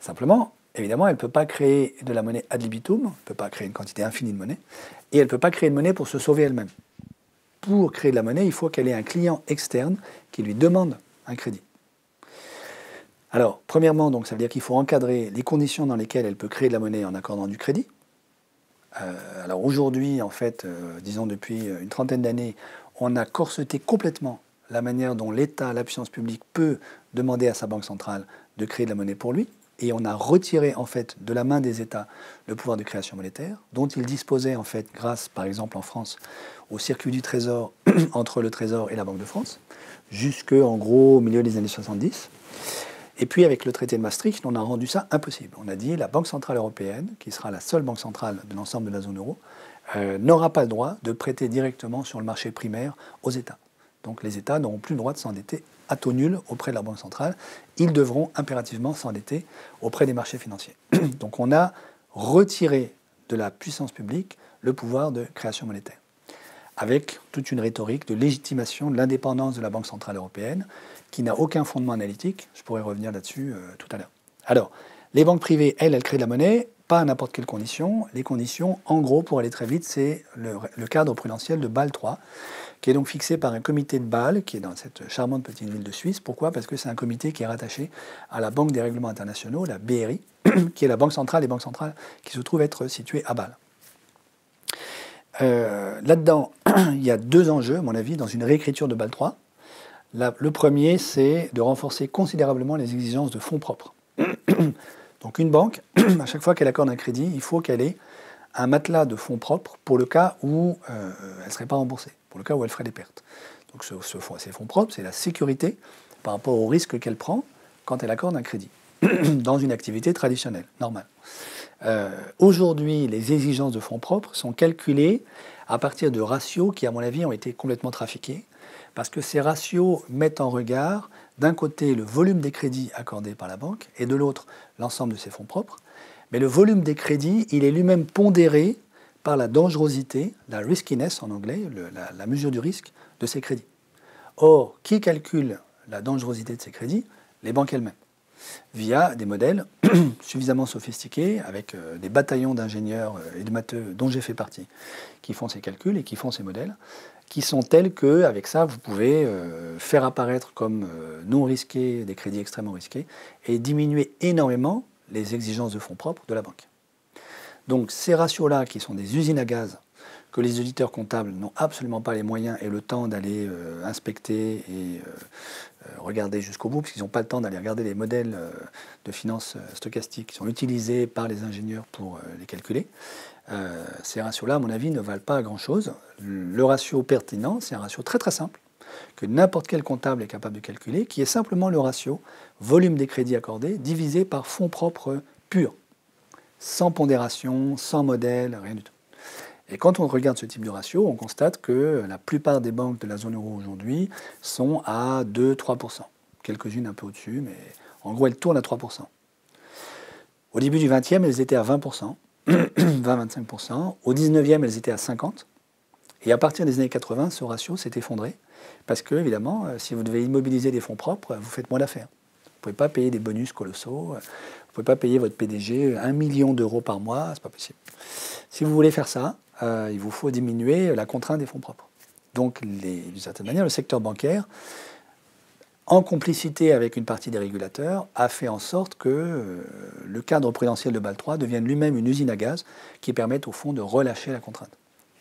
Simplement, évidemment, elle ne peut pas créer de la monnaie ad libitum, elle ne peut pas créer une quantité infinie de monnaie, et elle ne peut pas créer de monnaie pour se sauver elle-même. Pour créer de la monnaie, il faut qu'elle ait un client externe qui lui demande un crédit. Alors, premièrement, donc, ça veut dire qu'il faut encadrer les conditions dans lesquelles elle peut créer de la monnaie en accordant du crédit. Euh, alors aujourd'hui, en fait, euh, disons depuis une trentaine d'années, on a corseté complètement la manière dont l'État, la puissance publique peut demander à sa banque centrale de créer de la monnaie pour lui. Et on a retiré en fait de la main des États le pouvoir de création monétaire, dont ils disposaient en fait grâce, par exemple en France, au circuit du Trésor entre le Trésor et la Banque de France, jusque en gros au milieu des années 70. Et puis avec le traité de Maastricht, on a rendu ça impossible. On a dit la Banque Centrale Européenne, qui sera la seule banque centrale de l'ensemble de la zone euro, euh, n'aura pas le droit de prêter directement sur le marché primaire aux États. Donc les États n'auront plus le droit de s'endetter à taux nul auprès de la Banque centrale. Ils devront impérativement s'endetter auprès des marchés financiers. Donc on a retiré de la puissance publique le pouvoir de création monétaire, avec toute une rhétorique de légitimation de l'indépendance de la Banque Centrale Européenne, qui n'a aucun fondement analytique. Je pourrais revenir là-dessus euh, tout à l'heure. Alors, les banques privées, elles, elles créent de la monnaie, pas à n'importe quelles conditions. Les conditions, en gros, pour aller très vite, c'est le, cadre prudentiel de Bâle 3, qui est donc fixé par un comité de Bâle, qui est dans cette charmante petite ville de Suisse. Pourquoi? Parce que c'est un comité qui est rattaché à la Banque des règlements internationaux, la BRI, qui est la banque centrale des banques centrales qui se trouve être située à Bâle. Euh, là-dedans, il y a deux enjeux, à mon avis, dans une réécriture de Bâle 3 le premier, c'est de renforcer considérablement les exigences de fonds propres. Donc une banque, à chaque fois qu'elle accorde un crédit, il faut qu'elle ait un matelas de fonds propres pour le cas où euh, elle ne serait pas remboursée, pour le cas où elle ferait des pertes. Donc ce, ces fonds propres, c'est la sécurité par rapport au risque qu'elle prend quand elle accorde un crédit, dans une activité traditionnelle, normale. Aujourd'hui, les exigences de fonds propres sont calculées à partir de ratios qui, à mon avis, ont été complètement trafiqués, parce que ces ratios mettent en regard, d'un côté, le volume des crédits accordés par la banque, et de l'autre, l'ensemble de ses fonds propres. Mais le volume des crédits, il est lui-même pondéré par la dangerosité, la riskiness en anglais, la, mesure du risque de ces crédits. Or, qui calcule la dangerosité de ces crédits? Les banques elles-mêmes, via des modèles suffisamment sophistiqués, avec euh, des bataillons d'ingénieurs euh, et de matheux dont j'ai fait partie, qui font ces calculs et qui font ces modèles, qui sont tels que, avec ça, vous pouvez euh, faire apparaître comme non risqués des crédits extrêmement risqués et diminuer énormément les exigences de fonds propres de la banque. Donc ces ratios-là, qui sont des usines à gaz, que les auditeurs comptables n'ont absolument pas les moyens et le temps d'aller inspecter et regarder jusqu'au bout, puisqu'ils n'ont pas le temps d'aller regarder les modèles de finances stochastiques qui sont utilisés par les ingénieurs pour les calculer. ces ratios-là, à mon avis, ne valent pas grand-chose. Le ratio pertinent, c'est un ratio très très simple que n'importe quel comptable est capable de calculer, qui est simplement le ratio volume des crédits accordés divisé par fonds propres purs, sans pondération, sans modèle, rien du tout. Et quand on regarde ce type de ratio, on constate que la plupart des banques de la zone euro aujourd'hui sont à 2-3%. Quelques-unes un peu au-dessus, mais en gros, elles tournent à 3%. Au début du 20e, elles étaient à 20%, 20-25%. Au 19e, elles étaient à 50%. Et à partir des années 80, ce ratio s'est effondré. Parce que, évidemment, euh, si vous devez immobiliser des fonds propres, vous faites moins d'affaires. Vous ne pouvez pas payer des bonus colossaux. Vous ne pouvez pas payer votre PDG un million d'euros par mois. Ce n'est pas possible. Si vous voulez faire ça, euh, il vous faut diminuer la contrainte des fonds propres. Donc, d'une certaine manière, le secteur bancaire, en complicité avec une partie des régulateurs, a fait en sorte que euh, le cadre prudentiel de Bâle III devienne lui-même une usine à gaz qui permette au fond de relâcher la contrainte.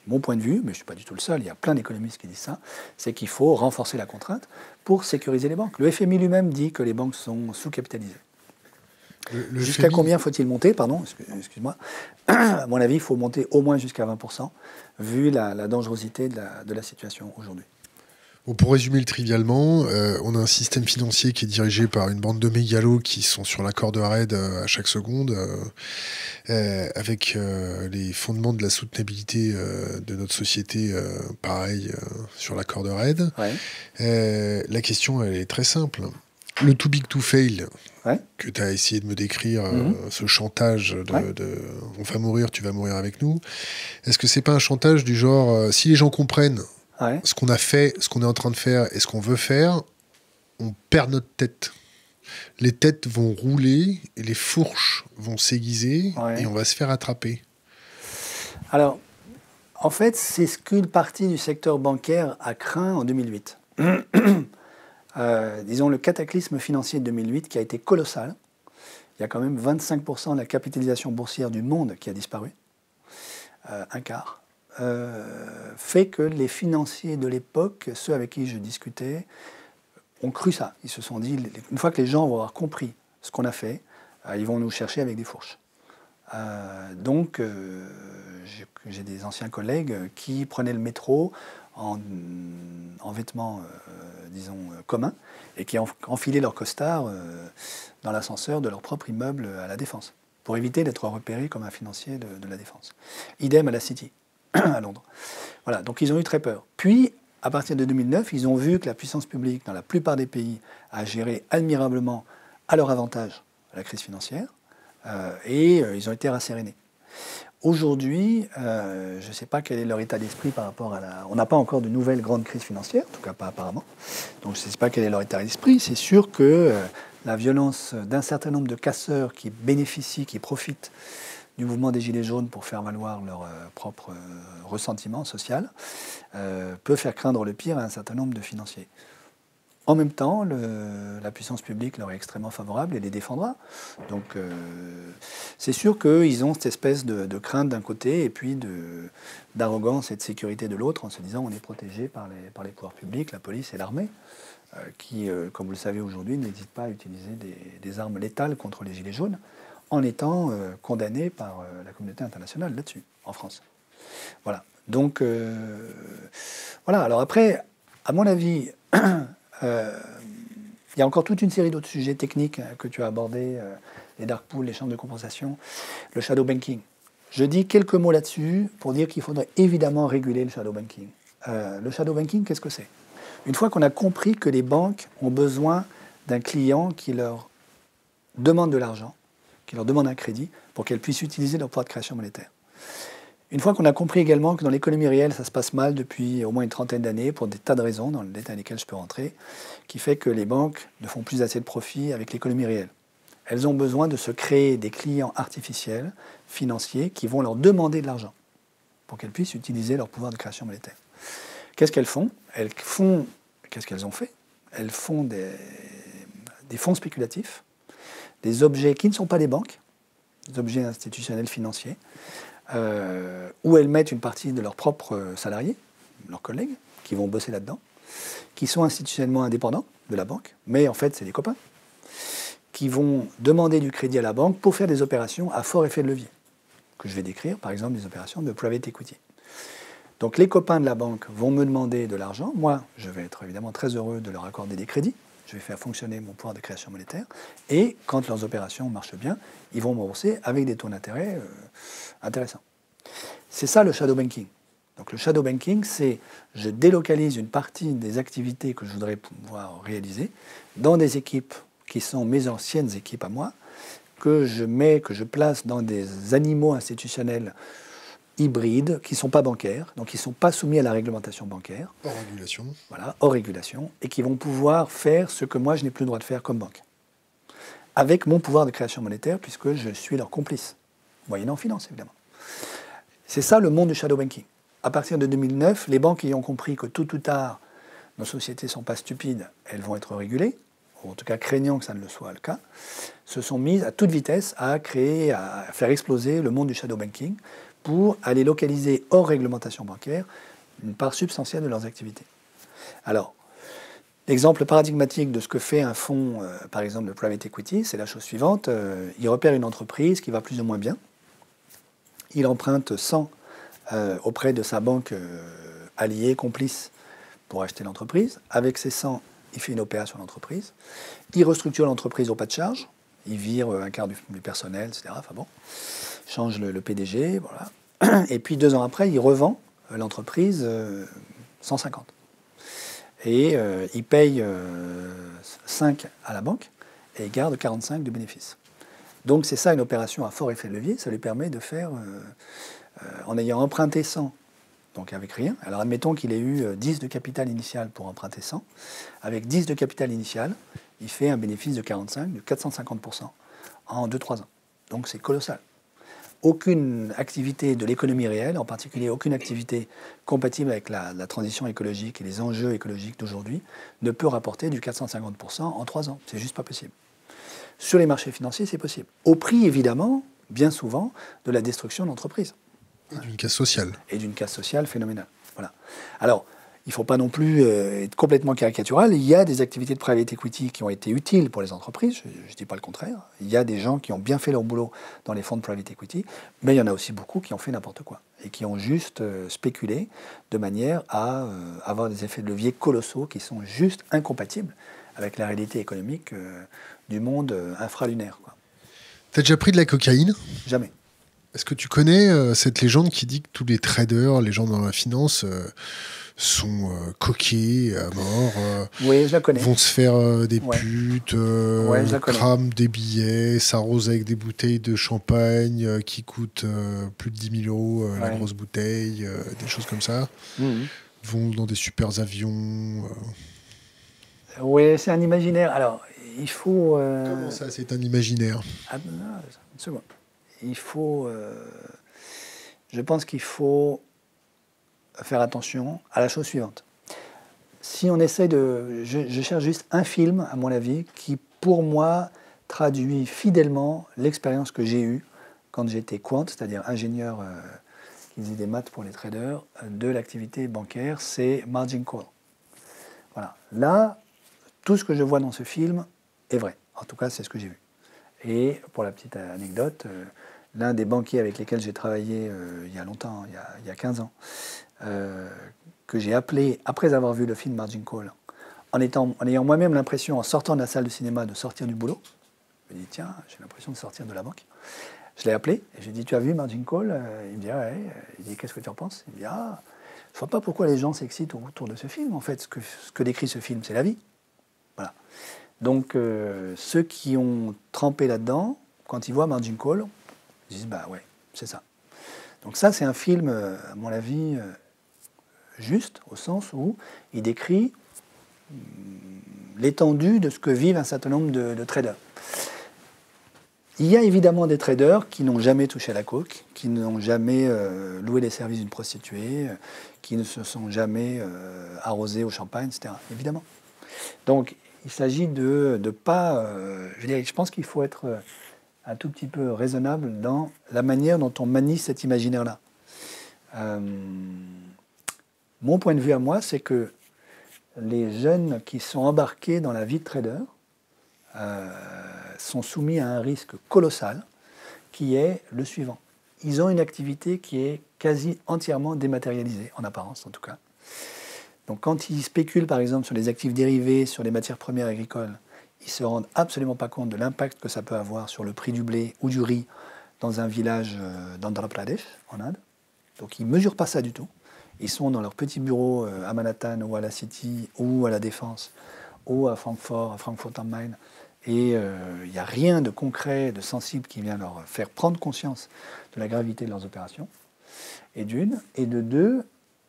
Mon point de vue, mais je ne suis pas du tout le seul, il y a plein d'économistes qui disent ça, c'est qu'il faut renforcer la contrainte pour sécuriser les banques. Le FMI lui-même dit que les banques sont sous-capitalisées. Jusqu'à combien faut-il monter Pardon, excuse-moi. à mon avis, il faut monter au moins jusqu'à 20%, vu la, dangerosité de la, situation aujourd'hui. pour résumer le trivialement, euh, on a un système financier qui est dirigé par une bande de mégalos qui sont sur la corde raide euh, à chaque seconde, euh, avec les fondements de la soutenabilité de notre société, pareil, sur la corde raide. la question, elle est très simple le too big to fail que tu as essayé de me décrire, euh, mhm. ce chantage de, on va mourir, tu vas mourir avec nous. Est-ce que c'est pas un chantage du genre euh, si les gens comprennent ce qu'on a fait, ce qu'on est en train de faire et ce qu'on veut faire, on perd notre tête. Les têtes vont rouler et les fourches vont s'aiguiser et on va se faire attraper. Alors, en fait, c'est ce qu'une partie du secteur bancaire a craint en 2008. Euh, disons, le cataclysme financier de 2008 qui a été colossal. Il y a quand même 25% de la capitalisation boursière du monde qui a disparu, euh, un quart, euh, fait que les financiers de l'époque, ceux avec qui je discutais, ont cru ça. Ils se sont dit, une fois que les gens vont avoir compris ce qu'on a fait, ils vont nous chercher avec des fourches. donc, j'ai des anciens collègues qui prenaient le métro en, vêtements, euh, disons, euh, communs, et qui ont enfilé leur costard euh, dans l'ascenseur de leur propre immeuble à la Défense, pour éviter d'être repérés comme un financier de, de, la Défense. Idem à la City, à Londres. Voilà, donc ils ont eu très peur. Puis, à partir de 2009, ils ont vu que la puissance publique, dans la plupart des pays, a géré admirablement à leur avantage la crise financière, et ils ont été rassérénés. Aujourd'hui, euh, je ne sais pas quel est leur état d'esprit par rapport à la... On n'a pas encore de nouvelles grandes crises financières, en tout cas pas apparemment. Donc je ne sais pas quel est leur état d'esprit. C'est sûr que euh, la violence d'un certain nombre de casseurs qui bénéficient, qui profitent du mouvement des Gilets jaunes pour faire valoir leur euh, propre ressentiment social peut faire craindre le pire à un certain nombre de financiers. En même temps, la puissance publique leur est extrêmement favorable et les défendra. Donc euh, c'est sûr qu'ils ont cette espèce de, crainte d'un côté et puis d'arrogance et de sécurité de l'autre en se disant on est protégé par les, pouvoirs publics, la police et l'armée, euh, qui, euh, comme vous le savez aujourd'hui, n'hésitent pas à utiliser des, armes létales contre les Gilets jaunes en étant condamnés par la communauté internationale là-dessus, en France. Voilà. Donc voilà. Alors après, à mon avis, il y a encore toute une série d'autres sujets techniques euh, que tu as abordés, euh, les dark pools, les chambres de compensation, le shadow banking. Je dis quelques mots là-dessus pour dire qu'il faudrait évidemment réguler le shadow banking. Euh, le shadow banking, qu'est-ce que c'est? Une fois qu'on a compris que les banques ont besoin d'un client qui leur demande de l'argent, qui leur demande un crédit pour qu'elles puissent utiliser leur pouvoir de création monétaire. Une fois qu'on a compris également que dans l'économie réelle, ça se passe mal depuis au moins une trentaine d'années, pour des tas de raisons, dans le détail desquelles je peux rentrer, qui fait que les banques ne font plus assez de profit avec l'économie réelle. Elles ont besoin de se créer des clients artificiels, financiers, qui vont leur demander de l'argent pour qu'elles puissent utiliser leur pouvoir de création monétaire. Qu'est-ce qu'elles font? Elles font, qu'est-ce qu'elles ont fait? Elles font des fonds spéculatifs, des objets qui ne sont pas des banques, des objets institutionnels financiers, euh, où elles mettent une partie de leurs propres salariés, leurs collègues, qui vont bosser là-dedans, qui sont institutionnellement indépendants de la banque, mais en fait c'est des copains, qui vont demander du crédit à la banque pour faire des opérations à fort effet de levier, que je vais décrire, par exemple des opérations de private equity. Donc les copains de la banque vont me demander de l'argent, moi je vais être évidemment très heureux de leur accorder des crédits, je vais faire fonctionner mon pouvoir de création monétaire. Et quand leurs opérations marchent bien, ils vont me rembourser avec des taux d'intérêt euh, intéressants. C'est ça le shadow banking. Donc le shadow banking, c'est je délocalise une partie des activités que je voudrais pouvoir réaliser dans des équipes qui sont mes anciennes équipes à moi, que je mets, que je place dans des animaux institutionnels hybrides qui ne sont pas bancaires, donc qui ne sont pas soumis à la réglementation bancaire. Hors régulation. Voilà, hors régulation, et qui vont pouvoir faire ce que moi je n'ai plus le droit de faire comme banque. Avec mon pouvoir de création monétaire, puisque je suis leur complice, moyennant finance évidemment. C'est ça le monde du shadow banking. À partir de 2009, les banques ayant compris que tôt ou tard, nos sociétés ne sont pas stupides, elles vont être régulées, ou en tout cas craignant que ça ne le soit le cas, se sont mises à toute vitesse à créer, à faire exploser le monde du shadow banking pour aller localiser hors réglementation bancaire une part substantielle de leurs activités. Alors, l'exemple paradigmatique de ce que fait un fonds, euh, par exemple de private equity, c'est la chose suivante. Euh, il repère une entreprise qui va plus ou moins bien. Il emprunte 100 euh, auprès de sa banque alliée, complice, pour acheter l'entreprise. Avec ces 100, il fait une opération d'entreprise. Il restructure l'entreprise au pas de charge. Il vire un quart du, du personnel, etc. Enfin bon change le, PDG, voilà. Et puis deux ans après, il revend euh, l'entreprise 150. Euh, et euh, il paye 5 à la banque et il garde 45 de bénéfices. Donc c'est ça une opération à fort effet de levier, ça lui permet de faire, en ayant emprunté 100, donc avec rien, alors admettons qu'il ait eu 10 de capital initial pour emprunter 100, avec 10 de capital initial, il fait un bénéfice de 45, de 450% en 2-3 ans. Donc c'est colossal aucune activité de l'économie réelle, en particulier aucune activité compatible avec la, transition écologique et les enjeux écologiques d'aujourd'hui, ne peut rapporter du 450% en trois ans. C'est juste pas possible. Sur les marchés financiers, c'est possible. Au prix, évidemment, bien souvent, de la destruction d'entreprises. Et d'une casse sociale. Et d'une casse sociale phénoménale. Voilà. Alors, il ne faut pas non plus euh, être complètement caricatural. Il y a des activités de private equity qui ont été utiles pour les entreprises, je ne dis pas le contraire. Il y a des gens qui ont bien fait leur boulot dans les fonds de private equity, mais il y en a aussi beaucoup qui ont fait n'importe quoi et qui ont juste euh, spéculé de manière à euh, avoir des effets de levier colossaux qui sont juste incompatibles avec la réalité économique du monde infralunaire. Tu as déjà pris de la cocaïne? Jamais. Est-ce que tu connais cette légende qui dit que tous les traders, les gens dans la finance, sont euh, coqués à mort. Euh, oui, je la connais. Vont se faire euh, des putes, crament des billets, s'arrosent avec des bouteilles de champagne qui coûtent plus de 10 000 euros la grosse bouteille, des choses comme ça. Mhm. Vont dans des super avions. Oui, c'est un imaginaire. Alors, il faut. Comment ça, c'est un imaginaire? Ah, une seconde. Il faut. je pense qu'il faut faire attention à la chose suivante. Si on essaie de... Je, cherche juste un film, à mon avis, qui, pour moi, traduit fidèlement l'expérience que j'ai eue quand j'étais quant, c'est-à-dire ingénieur euh, qui faisait des maths pour les traders, euh, de l'activité bancaire, c'est Margin Call. Voilà. Là, tout ce que je vois dans ce film est vrai. En tout cas, c'est ce que j'ai vu. Et pour la petite anecdote, euh, l'un des banquiers avec lesquels j'ai travaillé il y a longtemps, il y a, il y a 15 ans, euh, que j'ai appelé après avoir vu le film Margin Call, en, ayant moi-même l'impression, en sortant de la salle de cinéma, de sortir du boulot. Je me dis, tiens, j'ai l'impression de sortir de la banque. Je l'ai appelé et j'ai dit, tu as vu Margin Call? Euh, Il me dit, ouais. Il dit, qu'est-ce que tu en penses? Il me dit, ah, je ne vois pas pourquoi les gens s'excitent autour de ce film. En fait, ce que, décrit ce film, c'est la vie. Voilà. Donc, euh, ceux qui ont trempé là-dedans, quand ils voient Margin Call, ils disent, bah ouais, c'est ça. Donc ça, c'est un film, à mon avis, juste, au sens où il décrit l'étendue de ce que vivent un certain nombre de traders. Il y a évidemment des traders qui n'ont jamais touché la coke, qui n'ont jamais euh, loué les services d'une prostituée, euh, qui ne se sont jamais euh, arrosés au champagne, etc. Évidemment. Donc, il s'agit de ne pas. je, je pense qu'il faut être un tout petit peu raisonnable dans la manière dont on manie cet imaginaire-là. Mon point de vue à moi, c'est que les jeunes qui sont embarqués dans la vie de trader, sont soumis à un risque colossal qui est le suivant. Ils ont une activité qui est quasi entièrement dématérialisée, en apparence en tout cas. Donc quand ils spéculent par exemple sur les actifs dérivés, sur les matières premières agricoles, ils ne se rendent absolument pas compte de l'impact que ça peut avoir sur le prix du blé ou du riz dans un village euh, d'Andhra Pradesh, en Inde. Donc ils ne mesurent pas ça du tout. Ils sont dans leur petit bureau euh, à Manhattan ou à la City ou à la Défense ou à Francfort, à Frankfurt am Main, et il euh, n'y a rien de concret, de sensible qui vient leur faire prendre conscience de la gravité de leurs opérations. Et d'une. Et de deux,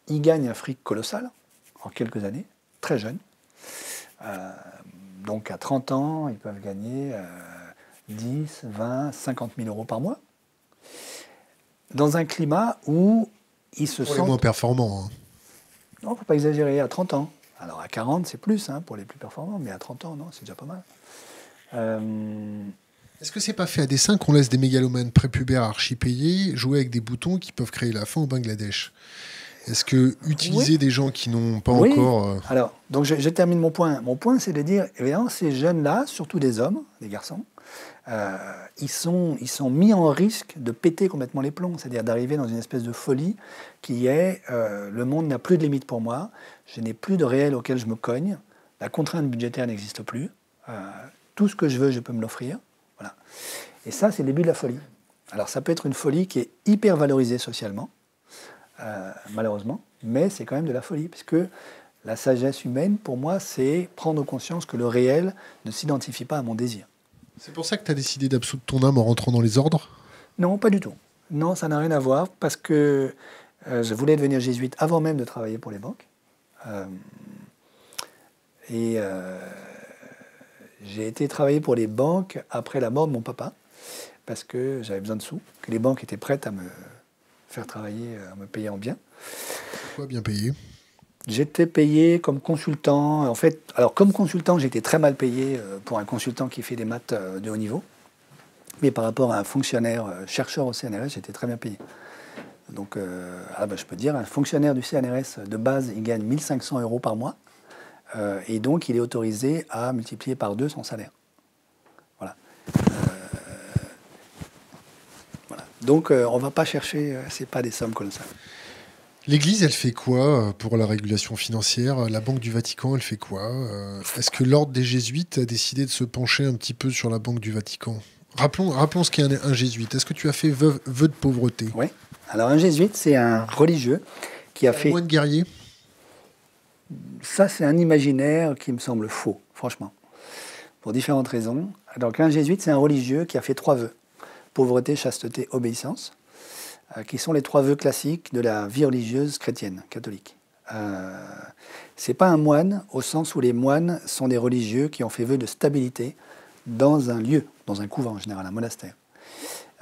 ils gagnent un fric colossal en quelques années, très jeunes. Euh, donc à 30 ans, ils peuvent gagner 10, 20, 50 000 euros par mois. Dans un climat où ils se pour sentent. les moins performants. Hein. Non, il ne faut pas exagérer, à 30 ans. Alors à 40, c'est plus hein, pour les plus performants, mais à 30 ans, non, c'est déjà pas mal. Euh, Est-ce que c'est pas fait à dessein qu'on laisse des mégalomanes prépubères archi-payés jouer avec des boutons qui peuvent créer la faim au Bangladesh? Est-ce que utiliser des gens qui n'ont pas encore. Euh, Alors, donc je, termine mon point. Mon point, c'est de dire, évidemment, ces jeunes-là, surtout des hommes, des garçons, euh, ils, sont, mis en risque de péter complètement les plombs, c'est-à-dire d'arriver dans une espèce de folie qui est le monde n'a plus de limite pour moi, je n'ai plus de réel auquel je me cogne, la contrainte budgétaire n'existe plus tout ce que je veux, je peux me l'offrir. Et ça, c'est le début de la folie. Alors ça peut être une folie qui est hyper valorisée socialement, euh, malheureusement, mais c'est quand même de la folie, puisque la sagesse humaine, pour moi, c'est prendre conscience que le réel ne s'identifie pas à mon désir. C'est pour ça que tu as décidé d'absoudre ton âme en rentrant dans les ordres? Non, pas du tout. Non, ça n'a rien à voir, parce que euh, je voulais devenir jésuite avant même de travailler pour les banques. Euh, et j'ai été travailler pour les banques après la mort de mon papa, parce que j'avais besoin de sous, que les banques étaient prêtes à me faire travailler, à me payer en bien. Pourquoi bien payé J'étais payé comme consultant. En fait, alors comme consultant, j'étais très mal payé euh, pour un consultant qui fait des maths euh, de haut niveau. Mais par rapport à un fonctionnaire euh, chercheur au CNRS, j'étais très bien payé. Donc, ah bah, je peux dire, un fonctionnaire du CNRS de base, il gagne 1500 euros par mois. Et donc, il est autorisé à multiplier par deux son salaire. Voilà. Donc, on ne va pas chercher, ce n'est pas des sommes comme ça. L'Église, elle fait quoi pour la régulation financière? La Banque du Vatican, elle fait quoi Est-ce que l'ordre des jésuites a décidé de se pencher un petit peu sur la Banque du Vatican? Rappelons, rappelons ce qu'est un, jésuite. Est-ce que tu as fait vœu, de pauvreté? Oui. Alors un jésuite, c'est un religieux qui a fait... Un moine guerrier? Ça, c'est un imaginaire qui me semble faux, franchement, pour différentes raisons. Donc, un jésuite, c'est un religieux qui a fait trois vœux. Pauvreté, chasteté, obéissance, euh, qui sont les trois vœux classiques de la vie religieuse chrétienne, catholique. Euh, c'est pas un moine au sens où les moines sont des religieux qui ont fait vœu de stabilité dans un lieu, dans un couvent en général, un monastère.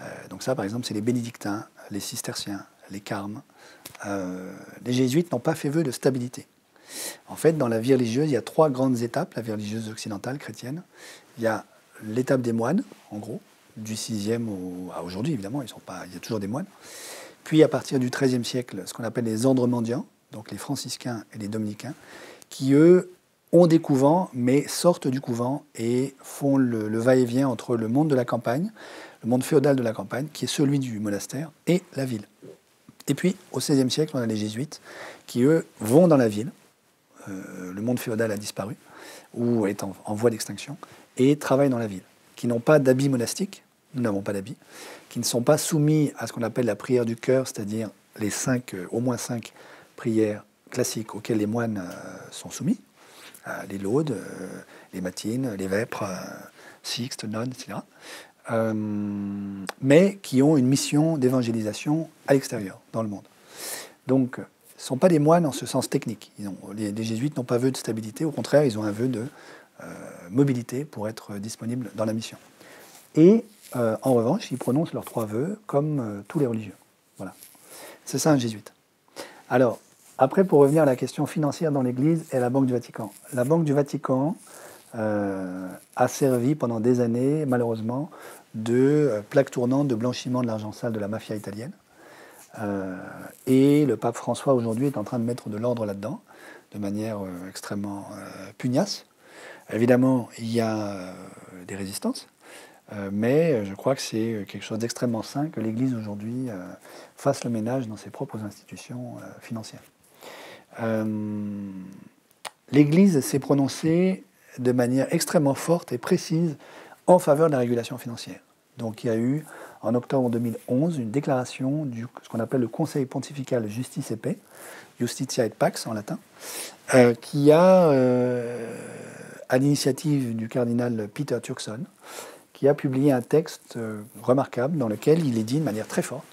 Euh, donc ça, par exemple, c'est les bénédictins, les cisterciens, les carmes. Euh, les jésuites n'ont pas fait vœu de stabilité. En fait, dans la vie religieuse, il y a trois grandes étapes, la vie religieuse occidentale, chrétienne. Il y a l'étape des moines, en gros, du 6e à aujourd'hui, évidemment, ils sont pas, il y a toujours des moines. Puis, à partir du XIIIe siècle, ce qu'on appelle les ordres mendiants, donc les franciscains et les dominicains, qui, eux, ont des couvents, mais sortent du couvent et font le, va-et-vient entre le monde de la campagne, le monde féodal de la campagne, qui est celui du monastère, et la ville. Et puis, au XVIe siècle, on a les jésuites, qui, eux, vont dans la ville, euh, le monde féodal a disparu ou est en, voie d'extinction et travaille dans la ville. qui n'ont pas d'habit monastique, nous n'avons pas d'habit, qui ne sont pas soumis à ce qu'on appelle la prière du cœur, c'est-à-dire les cinq, au moins cinq prières classiques auxquelles les moines sont soumis, les laudes, les matines, les vêpres, sixtes, nonnes, etc. mais qui ont une mission d'évangélisation à l'extérieur, dans le monde. Donc, ne sont pas des moines en ce sens technique. les, jésuites n'ont pas vœu de stabilité, au contraire, ils ont un vœu de euh, mobilité pour être disponibles dans la mission. Et euh, en revanche, ils prononcent leurs trois vœux comme euh, tous les religieux. Voilà. C'est ça un jésuite. Alors, après, pour revenir à la question financière dans l'Église et la Banque du Vatican. La Banque du Vatican a servi pendant des années, malheureusement, de plaque tournante de blanchiment de l'argent sale de la mafia italienne. Euh, et le pape François aujourd'hui est en train de mettre de l'ordre là-dedans, de manière euh, extrêmement euh, pugnace. Évidemment, il y a des résistances, mais je crois que c'est quelque chose d'extrêmement sain que l'Église aujourd'hui fasse le ménage dans ses propres institutions financières. L'Église s'est prononcée de manière extrêmement forte et précise en faveur de la régulation financière. Donc il y a eu en octobre 2011 une déclaration du ce qu'on appelle le Conseil pontifical Justice et Paix, Justitia et Pax en latin, euh, qui a, euh, à l'initiative du cardinal Peter Turkson, qui a publié un texte euh, remarquable dans lequel il est dit de manière très forte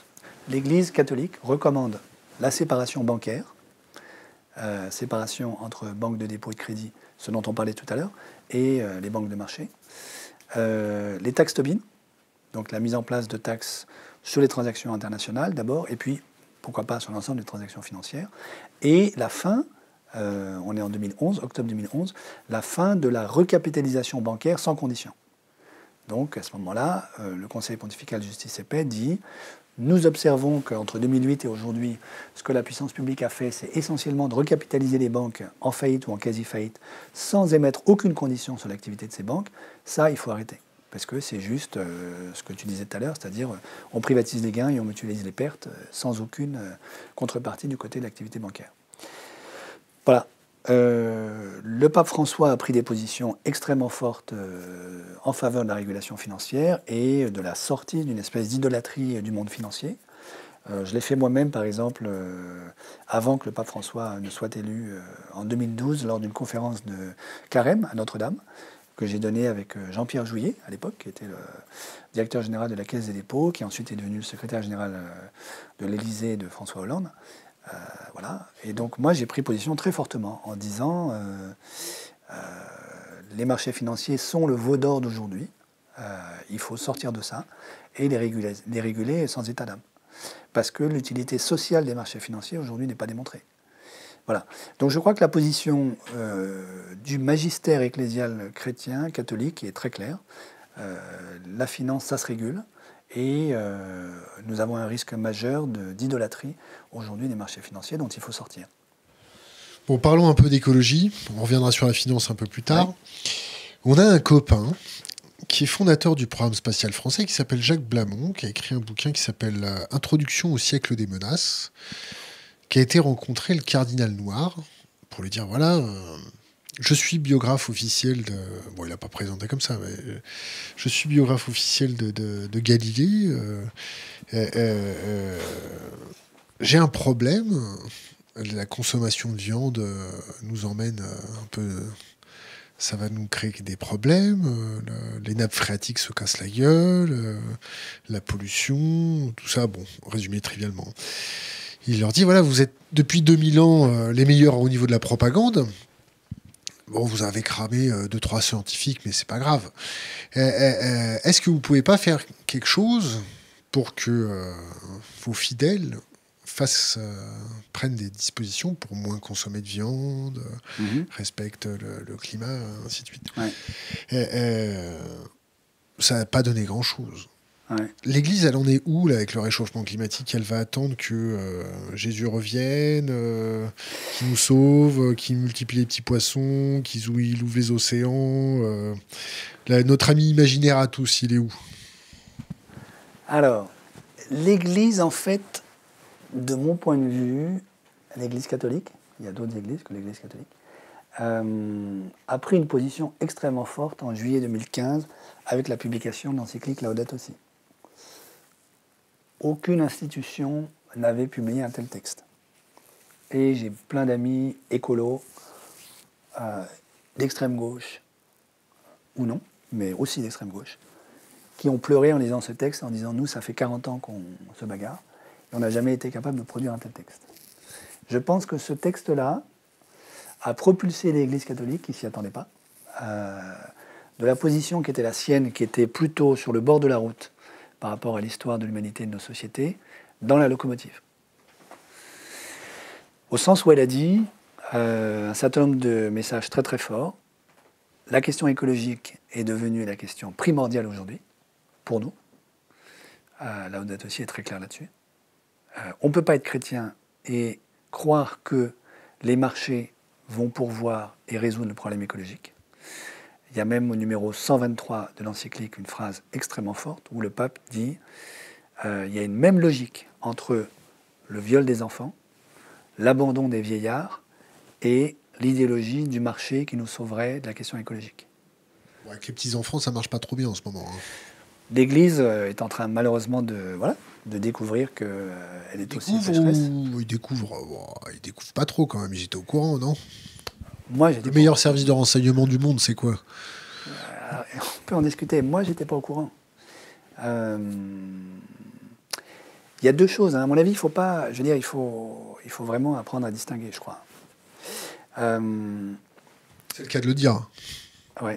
l'Église catholique recommande la séparation bancaire, séparation entre banques de dépôt et de crédit, ce dont on parlait tout à l'heure, et les banques de marché, les taxes Tobin, donc la mise en place de taxes sur les transactions internationales d'abord, et puis pourquoi pas sur l'ensemble des transactions financières. Et la fin, euh, on est en 2011, octobre 2011, la fin de la recapitalisation bancaire sans condition. Donc à ce moment-là, euh, le Conseil pontifical de justice et paix dit nous observons qu'entre 2008 et aujourd'hui, ce que la puissance publique a fait, c'est essentiellement de recapitaliser les banques en faillite ou en quasi-faillite sans émettre aucune condition sur l'activité de ces banques. Ça, il faut arrêter parce que c'est juste euh, ce que tu disais tout à l'heure, c'est-à-dire euh, on privatise les gains et on mutualise les pertes sans aucune contrepartie du côté de l'activité bancaire. Voilà. Le pape François a pris des positions extrêmement fortes en faveur de la régulation financière et de la sortie d'une espèce d'idolâtrie du monde financier. je l'ai fait moi-même, par exemple, avant que le pape François ne soit élu en 2012 lors d'une conférence de Carême à Notre-Dame que j'ai donné avec euh, Jean-Pierre Jouillet, à l'époque, qui était le directeur général de la Caisse des dépôts, qui ensuite est devenu le secrétaire général euh, de l'Élysée de François Hollande. Euh, voilà. Et donc moi, j'ai pris position très fortement en disant les marchés financiers sont le veau d'or d'aujourd'hui. il faut sortir de ça et les réguler, les réguler sans état d'âme. Parce que l'utilité sociale des marchés financiers aujourd'hui n'est pas démontrée. Voilà. Donc je crois que la position euh, du magistère ecclésial chrétien, catholique, est très claire. Euh, la finance, ça se régule. Et euh, nous avons un risque majeur d'idolâtrie aujourd'hui des marchés financiers dont il faut sortir. Bon, parlons un peu d'écologie. On reviendra sur la finance un peu plus tard. On a un copain qui est fondateur du programme spatial français qui s'appelle Jacques Blamont, qui a écrit un bouquin qui s'appelle Introduction au siècle des menaces qui a été rencontrer le cardinal Noir pour lui dire voilà, euh, je suis biographe officiel de. Bon, il n'a pas présenté comme ça, mais je suis biographe officiel de, de, Galilée. Euh, euh, j'ai un problème. La consommation de viande nous emmène un peu ça va nous créer des problèmes. les nappes phréatiques se cassent la gueule, la pollution, tout ça, bon, résumé trivialement il leur dit voilà, vous êtes depuis 2000 ans euh, les meilleurs au niveau de la propagande. Bon, vous avez cramé euh, deux, trois scientifiques, mais c'est pas grave. Euh, est-ce que vous pouvez pas faire quelque chose pour que vos fidèles fassent, prennent des dispositions pour moins consommer de viande, mhm. respectent le, climat, ainsi de suite? Ça n'a pas donné grand-chose. L'Église, elle en est où là, avec le réchauffement climatique? Elle va attendre que euh, Jésus revienne, euh, qu'il nous sauve, euh, qu'il multiplie les petits poissons, qu'il ouvre les océans. notre ami imaginaire à tous, il est où? Alors, l'Église, en fait, de mon point de vue, l'Église catholique, il y a d'autres églises que l'Église catholique, a pris une position extrêmement forte en juillet 2015 avec la publication de l'encyclique Laudato Si. Aucune institution n'avait publié un tel texte. Et j'ai plein d'amis écolos, euh, d'extrême gauche, ou non, mais aussi d'extrême gauche, qui ont pleuré en lisant ce texte, en disant Nous, ça fait 40 ans qu'on se bagarre, et on n'a jamais été capable de produire un tel texte. Je pense que ce texte-là a propulsé l'Église catholique, qui s'y attendait pas, euh, de la position qui était la sienne, qui était plutôt sur le bord de la route par rapport à l'histoire de l'humanité et de nos sociétés, dans la locomotive. Au sens où elle a dit euh, un certain nombre de messages très très forts. La question écologique est devenue la question primordiale aujourd'hui, pour nous. Euh, Laudato aussi est très clair là-dessus. Euh, on ne peut pas être chrétien et croire que les marchés vont pourvoir et résoudre le problème écologique. Il y a même au numéro 123 de l'encyclique une phrase extrêmement forte où le pape dit euh, il y a une même logique entre le viol des enfants, l'abandon des vieillards et l'idéologie du marché qui nous sauverait de la question écologique. avec les petits-enfants, ça marche pas trop bien en ce moment. Hein. L'Église euh, est en train malheureusement de, voilà, de découvrir qu'elle euh, est aussi pécheresse. Ils découvrent, ils découvrent pas trop quand même, ils étaient au courant, non? Moi, le meilleur service de renseignement du monde, c'est quoi euh, On peut en discuter. Moi, j'étais pas au courant. Euh, il y a deux choses. Hein. À mon avis, il faut pas. Je veux dire, il faut, il faut vraiment apprendre à distinguer, je crois. Euh, c'est le cas de le dire. Oui.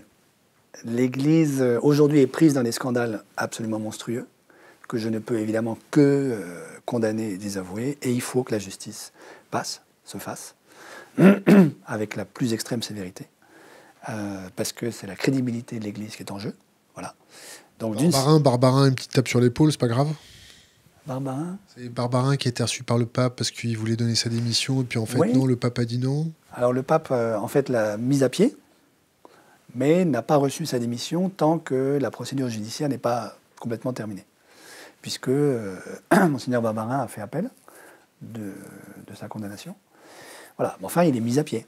L'Église aujourd'hui est prise dans des scandales absolument monstrueux que je ne peux évidemment que condamner et désavouer. Et il faut que la justice passe, se fasse. avec la plus extrême sévérité, euh, parce que c'est la crédibilité de l'Église qui est en jeu. Voilà. Donc, Barbarin, Barbarin, une petite tape sur l'épaule, c'est pas grave? Barbarin C'est Barbarin qui a été reçu par le pape parce qu'il voulait donner sa démission, et puis en fait, non, le pape a dit non. Alors le pape, euh, en fait, l'a mise à pied, mais n'a pas reçu sa démission tant que la procédure judiciaire n'est pas complètement terminée. Puisque euh, Monseigneur Barbarin a fait appel de, de sa condamnation. Voilà. enfin, il est mis à pied.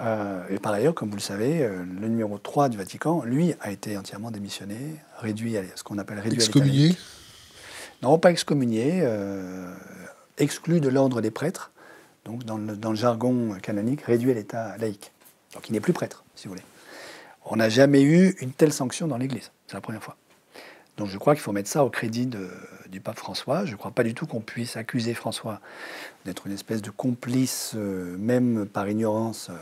Euh, et par ailleurs, comme vous le savez, euh, le numéro 3 du Vatican, lui, a été entièrement démissionné, réduit à ce qu'on appelle réduit Excommunié Non, pas excommunié, euh, exclu de l'ordre des prêtres, donc dans le, dans le, jargon canonique, réduit à l'état laïque. Donc il n'est plus prêtre, si vous voulez. On n'a jamais eu une telle sanction dans l'Église, c'est la première fois. Donc je crois qu'il faut mettre ça au crédit du pape François. Je ne crois pas du tout qu'on puisse accuser François d'être une espèce de complice, euh, même par ignorance, euh,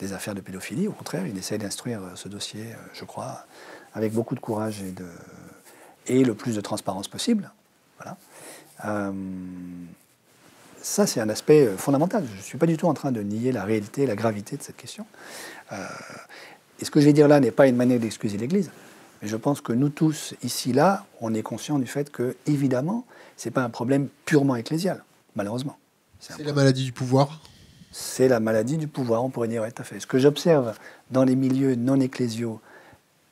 des affaires de pédophilie. Au contraire, il essaie d'instruire euh, ce dossier, je crois, avec beaucoup de courage et, et le plus de transparence possible. Voilà. ça, c'est un aspect fondamental. Je ne suis pas du tout en train de nier la réalité la gravité de cette question. et ce que je vais dire là n'est pas une manière d'excuser l'Église. Mais je pense que nous tous, ici, là, on est conscients du fait que, évidemment, ce n'est pas un problème purement ecclésial, malheureusement. C'est la maladie du pouvoir C'est la maladie du pouvoir, on pourrait dire, oui, tout à fait. Ce que j'observe dans les milieux non ecclésiaux,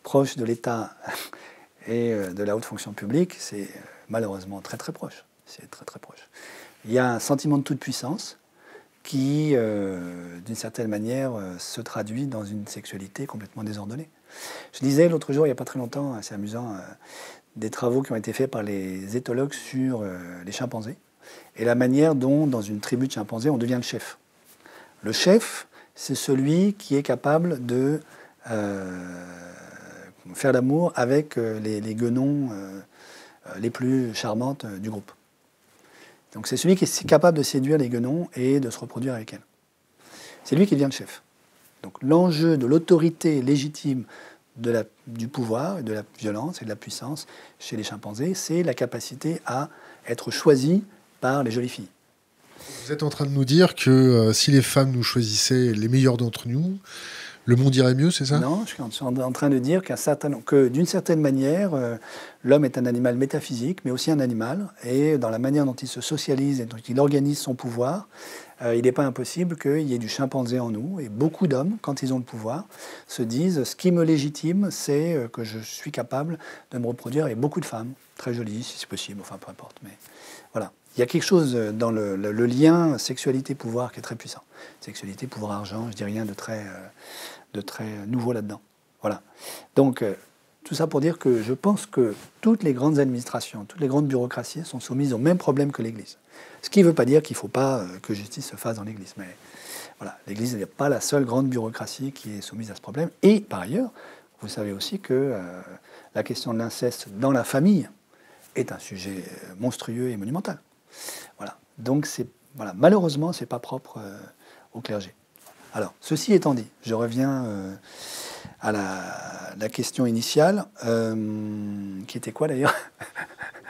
proches de l'État et euh, de la haute fonction publique, c'est euh, malheureusement très très proche. C'est très très proche. Il y a un sentiment de toute puissance qui, euh, d'une certaine manière, se traduit dans une sexualité complètement désordonnée. Je disais l'autre jour, il n'y a pas très longtemps, c'est amusant, euh, des travaux qui ont été faits par les éthologues sur euh, les chimpanzés et la manière dont, dans une tribu de chimpanzés, on devient le chef. Le chef, c'est celui qui est capable de euh, faire l'amour avec les, les guenons les plus charmantes du groupe. Donc c'est celui qui est capable de séduire les guenons et de se reproduire avec elles. C'est lui qui devient le chef. Donc l'enjeu de l'autorité légitime de la, du pouvoir, de la violence et de la puissance chez les chimpanzés, c'est la capacité à être choisi par les jolies filles. Vous êtes en train de nous dire que euh, si les femmes nous choisissaient les meilleurs d'entre nous, le monde irait mieux, c'est ça? Non, je suis en train de dire certain, que d'une certaine manière, euh, l'homme est un animal métaphysique, mais aussi un animal, et dans la manière dont il se socialise et dont il organise son pouvoir, il n'est pas impossible qu'il y ait du chimpanzé en nous. Et beaucoup d'hommes, quand ils ont le pouvoir, se disent ce qui me légitime, c'est euh, que je suis capable de me reproduire avec beaucoup de femmes, très jolies si c'est possible, enfin peu importe. Mais voilà. il y a quelque chose dans le, lien sexualité-pouvoir qui est très puissant. Sexualité, pouvoir, argent, je dis rien de très, de très nouveau là-dedans. Voilà. Donc, tout ça pour dire que je pense que toutes les grandes administrations, toutes les grandes bureaucraties sont soumises au même problème que l'Église. Ce qui ne veut pas dire qu'il ne faut pas euh, que justice se fasse dans l'Église. Mais voilà, l'Église n'est pas la seule grande bureaucratie qui est soumise à ce problème. Et par ailleurs, vous savez aussi que euh, la question de l'inceste dans la famille est un sujet euh, monstrueux et monumental. Voilà. Donc c'est voilà, malheureusement, ce n'est pas propre au clergé. Alors, ceci étant dit, je reviens à la, question initiale, qui était quoi d'ailleurs?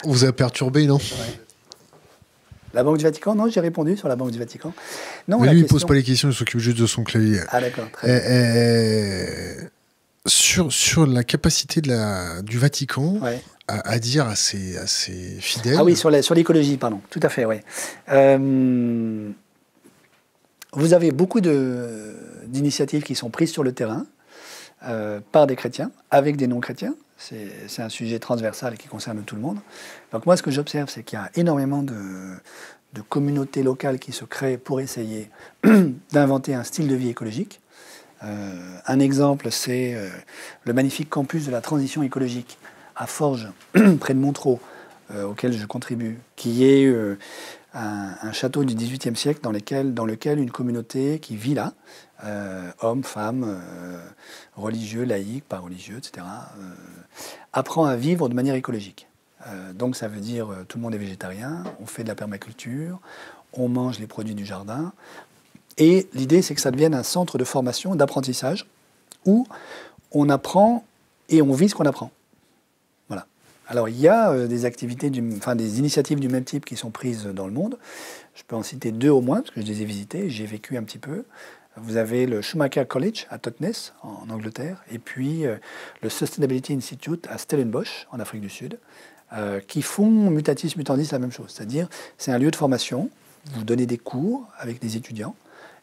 On vous a perturbé, non? La Banque du Vatican Non, j'ai répondu sur la Banque du Vatican. Non, Mais lui, il ne pose pas les questions, il s'occupe juste de son clavier. Ah d'accord, très bien. Eh, eh, sur, sur la capacité de la, du Vatican à, dire à ses, à ses, fidèles... Ah oui, sur l'écologie, sur pardon, tout à fait, oui. Euh, vous avez beaucoup d'initiatives qui sont prises sur le terrain, euh, par des chrétiens, avec des non-chrétiens. C'est un sujet transversal qui concerne tout le monde. Donc moi, ce que j'observe, c'est qu'il y a énormément de, communautés locales qui se créent pour essayer d'inventer un style de vie écologique. Euh, un exemple, c'est euh, le magnifique campus de la transition écologique à Forges, près de Montreux, auquel je contribue, qui est un, château du XVIIIe siècle dans, lequel une communauté qui vit là, euh, hommes, femmes, euh, religieux, laïcs, pas religieux, etc., euh, apprend à vivre de manière écologique. donc ça veut dire tout le monde est végétarien, on fait de la permaculture, on mange les produits du jardin. Et l'idée, c'est que ça devienne un centre de formation, d'apprentissage, où on apprend et on vit ce qu'on apprend. Alors il y a des activités, enfin des initiatives du même type qui sont prises dans le monde. Je peux en citer deux au moins, parce que je les ai visitées, j'ai vécu un petit peu. Vous avez le Schumacher College à Totnes, en Angleterre, et puis euh, le Sustainability Institute à Stellenbosch, en Afrique du Sud, euh, qui font mutatis mutandis la même chose. C'est-à-dire, c'est un lieu de formation, vous donnez des cours avec des étudiants,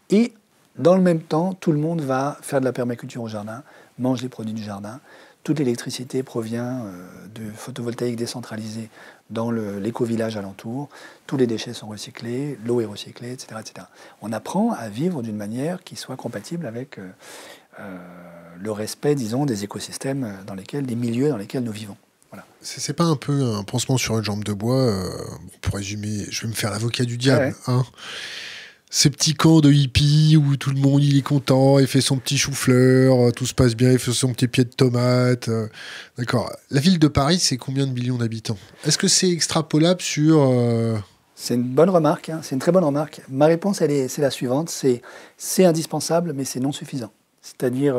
et dans le même temps, tout le monde va faire de la permaculture au jardin, mange les produits du jardin, toute l'électricité provient euh, de photovoltaïque décentralisé dans l'éco-village alentour. Tous les déchets sont recyclés, l'eau est recyclée, etc., etc. On apprend à vivre d'une manière qui soit compatible avec euh, euh, le respect, disons, des écosystèmes dans lesquels, des milieux dans lesquels nous vivons. Voilà. C'est pas un peu un pansement sur une jambe de bois, pour résumer, je vais me faire l'avocat du diable. Hein ces petits camps de hippies où tout le monde il est content, il fait son petit chou-fleur, euh, tout se passe bien, il fait son petit pied de tomate. Euh, d'accord. La ville de Paris, c'est combien de millions d'habitants? Est-ce que c'est extrapolable sur... Euh, c'est une bonne remarque, hein. c'est une très bonne remarque. Ma réponse, elle est, c'est la suivante, c'est, c'est indispensable, mais c'est non suffisant. C'est-à-dire,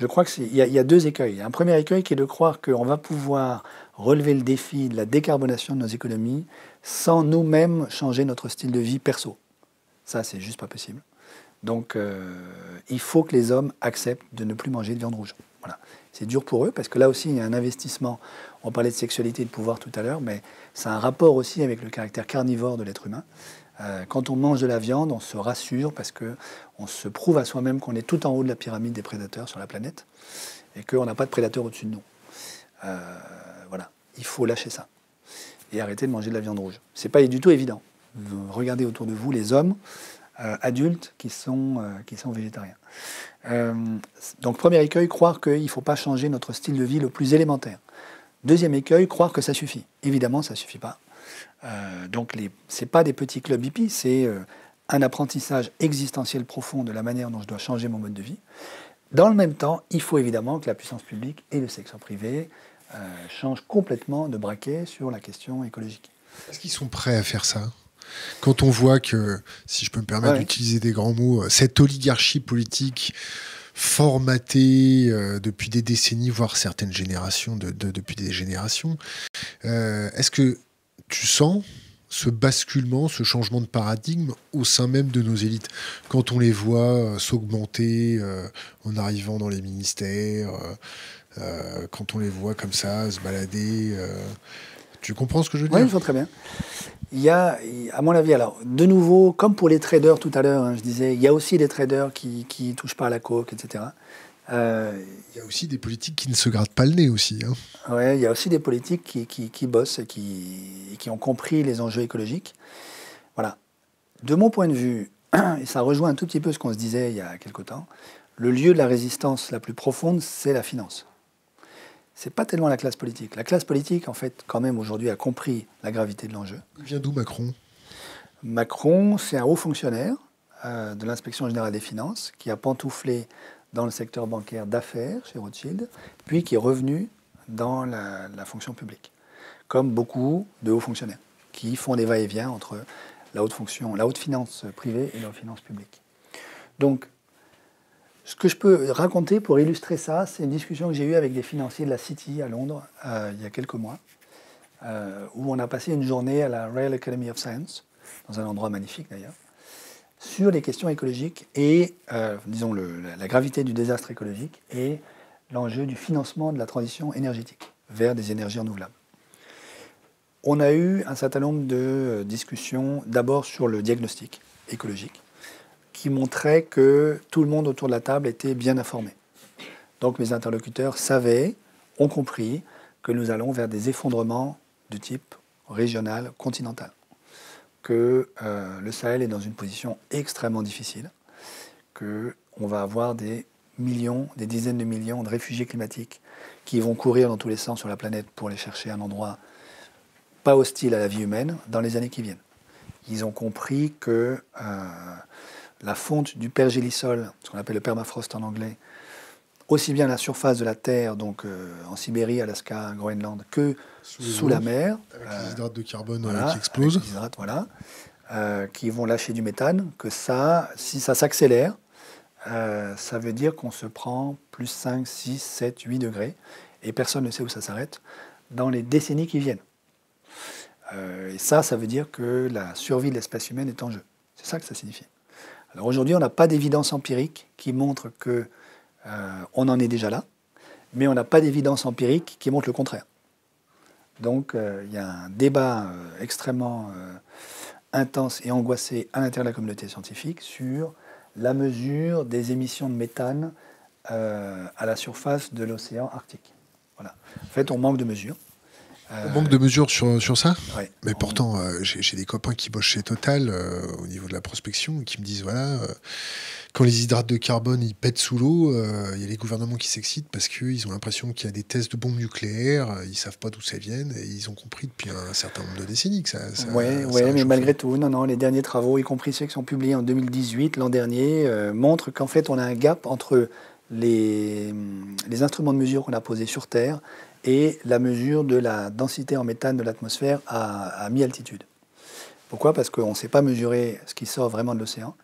je crois qu'il y, y, a deux écueils. Un premier écueil qui est de croire qu'on va pouvoir relever le défi de la décarbonation de nos économies sans nous-mêmes changer notre style de vie perso. Ça, c'est juste pas possible. Donc, euh, il faut que les hommes acceptent de ne plus manger de viande rouge. Voilà. C'est dur pour eux parce que là aussi, il y a un investissement. On parlait de sexualité et de pouvoir tout à l'heure, mais c'est un rapport aussi avec le caractère carnivore de l'être humain. Euh, quand on mange de la viande, on se rassure parce que on se prouve à soi-même qu'on est tout en haut de la pyramide des prédateurs sur la planète et qu'on n'a pas de prédateurs au-dessus de nous. Euh, voilà, il faut lâcher ça et arrêter de manger de la viande rouge. C'est pas du tout évident regardez autour de vous les hommes euh, adultes qui sont, euh, qui sont végétariens. Euh, donc premier écueil, croire qu'il ne faut pas changer notre style de vie le plus élémentaire. Deuxième écueil, croire que ça suffit. Évidemment, ça ne suffit pas. donc ce n'est pas des petits clubs hippies, c'est un apprentissage existentiel profond de la manière dont je dois changer mon mode de vie. Dans le même temps, il faut évidemment que la puissance publique et le secteur privé changent complètement de braquet sur la question écologique. Est-ce qu'ils sont prêts à faire ça? Quand on voit que, si je peux me permettre d'utiliser des grands mots, euh, cette oligarchie politique formatée euh, depuis des décennies, voire certaines générations, depuis des générations, euh, est-ce que tu sens ce basculement, ce changement de paradigme au sein même de nos élites? Quand on les voit s'augmenter en arrivant dans les ministères, quand on les voit comme ça se balader, tu comprends ce que je veux dire Oui, je vois très bien. Il y a, à mon avis, alors, de nouveau, comme pour les traders tout à l'heure, hein, je disais, il y a aussi des traders qui ne touchent pas à la coque, etc. Euh, il y a aussi des politiques qui ne se grattent pas le nez aussi. Hein. Oui, il y a aussi des politiques qui, qui, bossent et qui, qui, ont compris les enjeux écologiques. Voilà. De mon point de vue, et ça rejoint un tout petit peu ce qu'on se disait il y a quelque temps, le lieu de la résistance la plus profonde, c'est la finance. C'est pas tellement la classe politique. La classe politique, en fait, quand même aujourd'hui, a compris la gravité de l'enjeu. Il vient d'où Macron? Macron, c'est un haut fonctionnaire euh, de l'inspection générale des finances qui a pantouflé dans le secteur bancaire d'affaires chez Rothschild, puis qui est revenu dans la, fonction publique, comme beaucoup de hauts fonctionnaires qui font des va-et-vient entre la haute fonction, la haute finance privée et la haute finance publique. Donc, ce que je peux raconter pour illustrer ça, c'est une discussion que j'ai eue avec des financiers de la City à Londres euh, il y a quelques mois, euh, où on a passé une journée à la Royal Academy of Science, dans un endroit magnifique d'ailleurs, sur les questions écologiques et, euh, disons, la gravité du désastre écologique et l'enjeu du financement de la transition énergétique vers des énergies renouvelables. On a eu un certain nombre de discussions, d'abord sur le diagnostic écologique, qui montrait que tout le monde autour de la table était bien informé. Donc mes interlocuteurs savaient, ont compris que nous allons vers des effondrements de type régional, continental que euh, le Sahel est dans une position extrêmement difficile, qu'on va avoir des millions, des dizaines de millions de réfugiés climatiques qui vont courir dans tous les sens sur la planète pour aller chercher un endroit pas hostile à la vie humaine dans les années qui viennent. Ils ont compris que euh, la fonte du pergélisol, ce qu'on appelle le permafrost en anglais, aussi bien à la surface de la Terre, donc euh, en Sibérie, Alaska, Groenland, que sous, la mer. Avec les hydrates de carbone euh, qui explosent. Les hydrates, voilà. Euh, qui vont lâcher du méthane, que ça, si ça s'accélère, ça veut dire qu'on se prend plus 5, 6, 7, 8 degrés, et personne ne sait où ça s'arrête, dans les décennies qui viennent. et ça, ça veut dire que la survie de l'espèce humaine est en jeu. C'est ça que ça signifie. Alors aujourd'hui, on n'a pas d'évidence empirique qui montre que euh, on en est déjà là, mais on n'a pas d'évidence empirique qui montre le contraire. Donc euh, il y a un débat euh, extrêmement intense et angoissé à l'intérieur de la communauté scientifique sur la mesure des émissions de méthane à la surface de l'océan Arctique. Voilà. En fait, on manque de mesures. On manque de mesures sur, sur ça Mais pourtant, j'ai des copains qui bossent chez Total au niveau de la prospection et qui me disent voilà, quand les hydrates de carbone ils pètent sous l'eau, euh, il y a les gouvernements qui s'excitent parce qu'ils ont l'impression qu'il y a des tests de bombes nucléaires, euh, ils savent pas d'où ça vient et ils ont compris depuis un certain nombre de décennies que ça. Oui, ouais, mais malgré tout, non, non, les derniers travaux, y compris ceux qui sont publiés en 2018, l'an dernier, euh, montrent qu'en fait on a un gap entre les, les instruments de mesure qu'on a posés sur Terre et la mesure de la densité en méthane de l'atmosphère à, mi-altitude. Pourquoi? Parce qu'on ne sait pas mesurer ce qui sort vraiment de l'océan.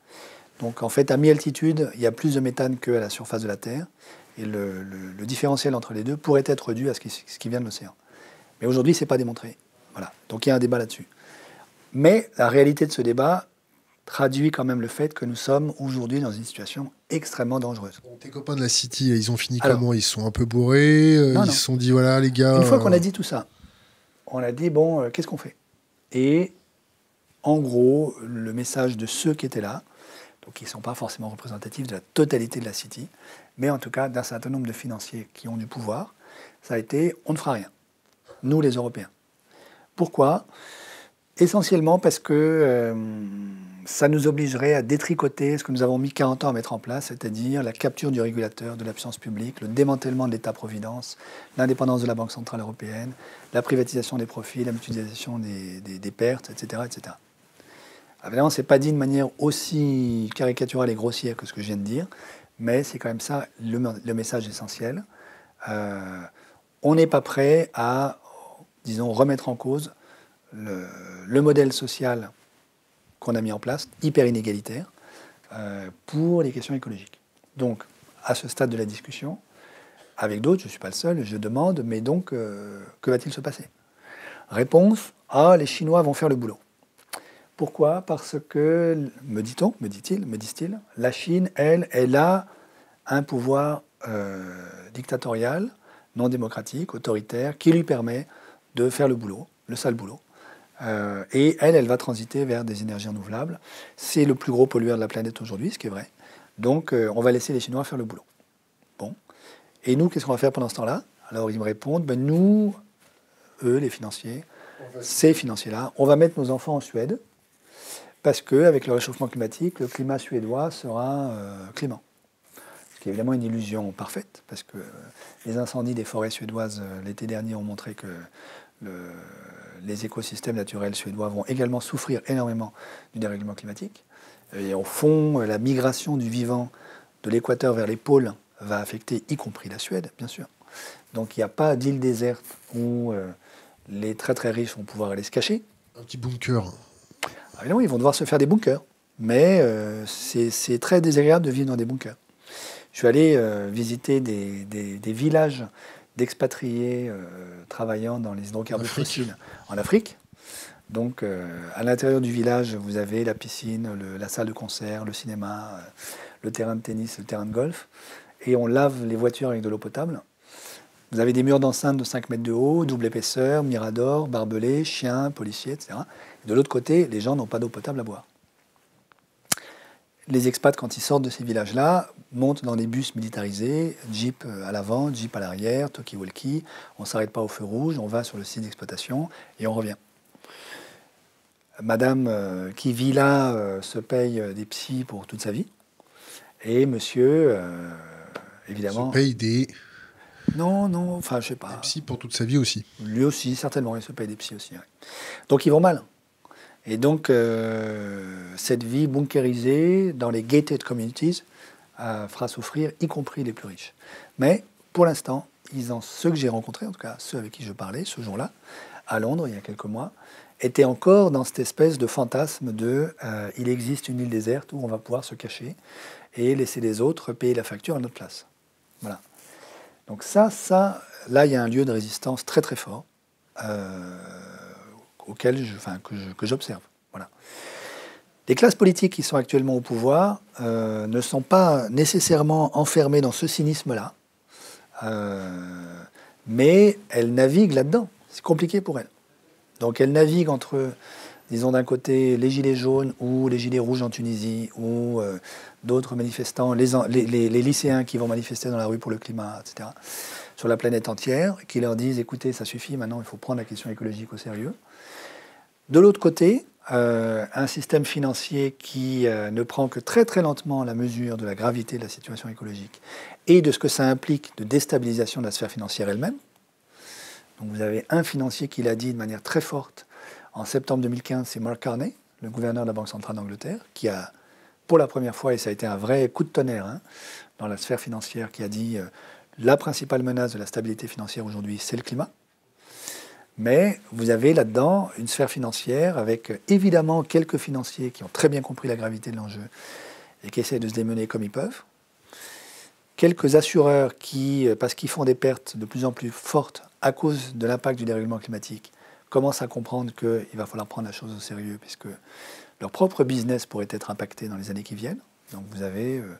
Donc en fait, à mi-altitude, il y a plus de méthane qu'à la surface de la Terre. Et le, différentiel entre les deux pourrait être dû à ce qui, vient de l'océan. Mais aujourd'hui, ce n'est pas démontré. Voilà. Donc il y a un débat là-dessus. Mais la réalité de ce débat traduit quand même le fait que nous sommes aujourd'hui dans une situation extrêmement dangereuse. tes copains de la City, ils ont fini comment? Ils sont un peu bourrés euh, Ils se sont dit, voilà les gars... Une fois qu'on a dit tout ça, on a dit, bon, euh, qu'est-ce qu'on fait? Et en gros, le message de ceux qui étaient là, donc qui ne sont pas forcément représentatifs de la totalité de la City, mais en tout cas d'un certain nombre de financiers qui ont du pouvoir, ça a été on ne fera rien, nous les Européens. Pourquoi? Essentiellement parce que euh, ça nous obligerait à détricoter ce que nous avons mis 40 ans à mettre en place, c'est-à-dire la capture du régulateur, de la puissance publique, le démantèlement de l'État-providence, l'indépendance de la Banque Centrale Européenne, la privatisation des profits, la mutualisation des, pertes, etc. etc. Évidemment, ce n'est pas dit de manière aussi caricaturale et grossière que ce que je viens de dire, mais c'est quand même ça le, message essentiel. Euh, on n'est pas prêt à, disons, remettre en cause le, modèle social qu'on a mis en place, hyper inégalitaire, euh, pour les questions écologiques. Donc, à ce stade de la discussion, avec d'autres, je ne suis pas le seul, je demande, mais donc, euh, que va-t-il se passer? Réponse, ah, les Chinois vont faire le boulot. Pourquoi? Parce que, me dit-on, me dit-il, me disent-ils, la Chine, elle, elle a un pouvoir euh, dictatorial, non démocratique, autoritaire, qui lui permet de faire le boulot, le sale boulot. Euh, et elle, elle va transiter vers des énergies renouvelables. C'est le plus gros pollueur de la planète aujourd'hui, ce qui est vrai. Donc, euh, on va laisser les Chinois faire le boulot. Bon. Et nous, qu'est-ce qu'on va faire pendant ce temps-là? Alors ils me répondent, ben, nous, eux, les financiers, ces financiers-là, on va mettre nos enfants en Suède, parce qu'avec le réchauffement climatique, le climat suédois sera euh, clément. Ce qui est évidemment une illusion parfaite, parce que les incendies des forêts suédoises l'été dernier ont montré que les écosystèmes naturels suédois vont également souffrir énormément du dérèglement climatique. Et au fond, la migration du vivant de l'équateur vers les pôles va affecter y compris la Suède, bien sûr. Donc il n'y a pas d'île déserte où euh, les très très riches vont pouvoir aller se cacher. Un petit bunker. Ah non, ils vont devoir se faire des bunkers. Mais euh, c'est très désagréable de vivre dans des bunkers. Je suis allé euh, visiter des, des, villages d'expatriés travaillant dans les hydrocarbures fossiles en Afrique. Donc, à l'intérieur du village, vous avez la piscine, la salle de concert, le cinéma, le terrain de tennis, le terrain de golf et on lave les voitures avec de l'eau potable. Vous avez des murs d'enceinte de 5 mètres de haut, double épaisseur, mirador, barbelés, chiens, policiers, etc. De l'autre côté, les gens n'ont pas d'eau potable à boire. Les expats, quand ils sortent de ces villages-là, montent dans des bus militarisés, jeep euh, à l'avant, jeep à l'arrière, talkie-walkie. On ne s'arrête pas au feu rouge, on va sur le site d'exploitation et on revient. Madame euh, qui vit là euh, se paye des psys pour toute sa vie. Et monsieur évidemment. Se paye des. Non, non, enfin, je sais pas. Des psys pour toute sa vie aussi. Lui aussi, certainement, il se paye des psys aussi. Donc, ils vont mal. Et donc, euh, cette vie bunkérisée dans les gated communities euh, fera souffrir, y compris les plus riches. Mais, pour l'instant, ils ont, ceux que j'ai rencontrés, en tout cas ceux avec qui je parlais ce jour-là, à Londres, il y a quelques mois, étaient encore dans cette espèce de fantasme de euh, il existe une île déserte où on va pouvoir se cacher et laisser les autres payer la facture à notre place. Voilà. Donc ça, ça, là, il y a un lieu de résistance très très fort que j'observe. Voilà. Les classes politiques qui sont actuellement au pouvoir euh, ne sont pas nécessairement enfermées dans ce cynisme-là, euh, mais elles naviguent là-dedans. C'est compliqué pour elles. Donc elles naviguent entre disons d'un côté les gilets jaunes ou les gilets rouges en Tunisie ou euh, d'autres manifestants, les, lycéens qui vont manifester dans la rue pour le climat, etc., sur la planète entière, qui leur disent écoutez, ça suffit, maintenant il faut prendre la question écologique au sérieux. De l'autre côté, euh, un système financier qui euh, ne prend que très très lentement la mesure de la gravité de la situation écologique et de ce que ça implique de déstabilisation de la sphère financière elle-même. Donc vous avez un financier qui l'a dit de manière très forte en septembre 2015, c'est Mark Carney, le gouverneur de la Banque centrale d'Angleterre, qui a, pour la première fois, et ça a été un vrai coup de tonnerre hein, dans la sphère financière, qui a dit euh, la principale menace de la stabilité financière aujourd'hui, c'est le climat. Mais vous avez là-dedans une sphère financière avec évidemment quelques financiers qui ont très bien compris la gravité de l'enjeu et qui essaient de se démener comme ils peuvent. Quelques assureurs qui, euh, parce qu'ils font des pertes de plus en plus fortes à cause de l'impact du dérèglement climatique, commencent à comprendre qu'il va falloir prendre la chose au sérieux, puisque leur propre business pourrait être impacté dans les années qui viennent. Donc vous avez euh,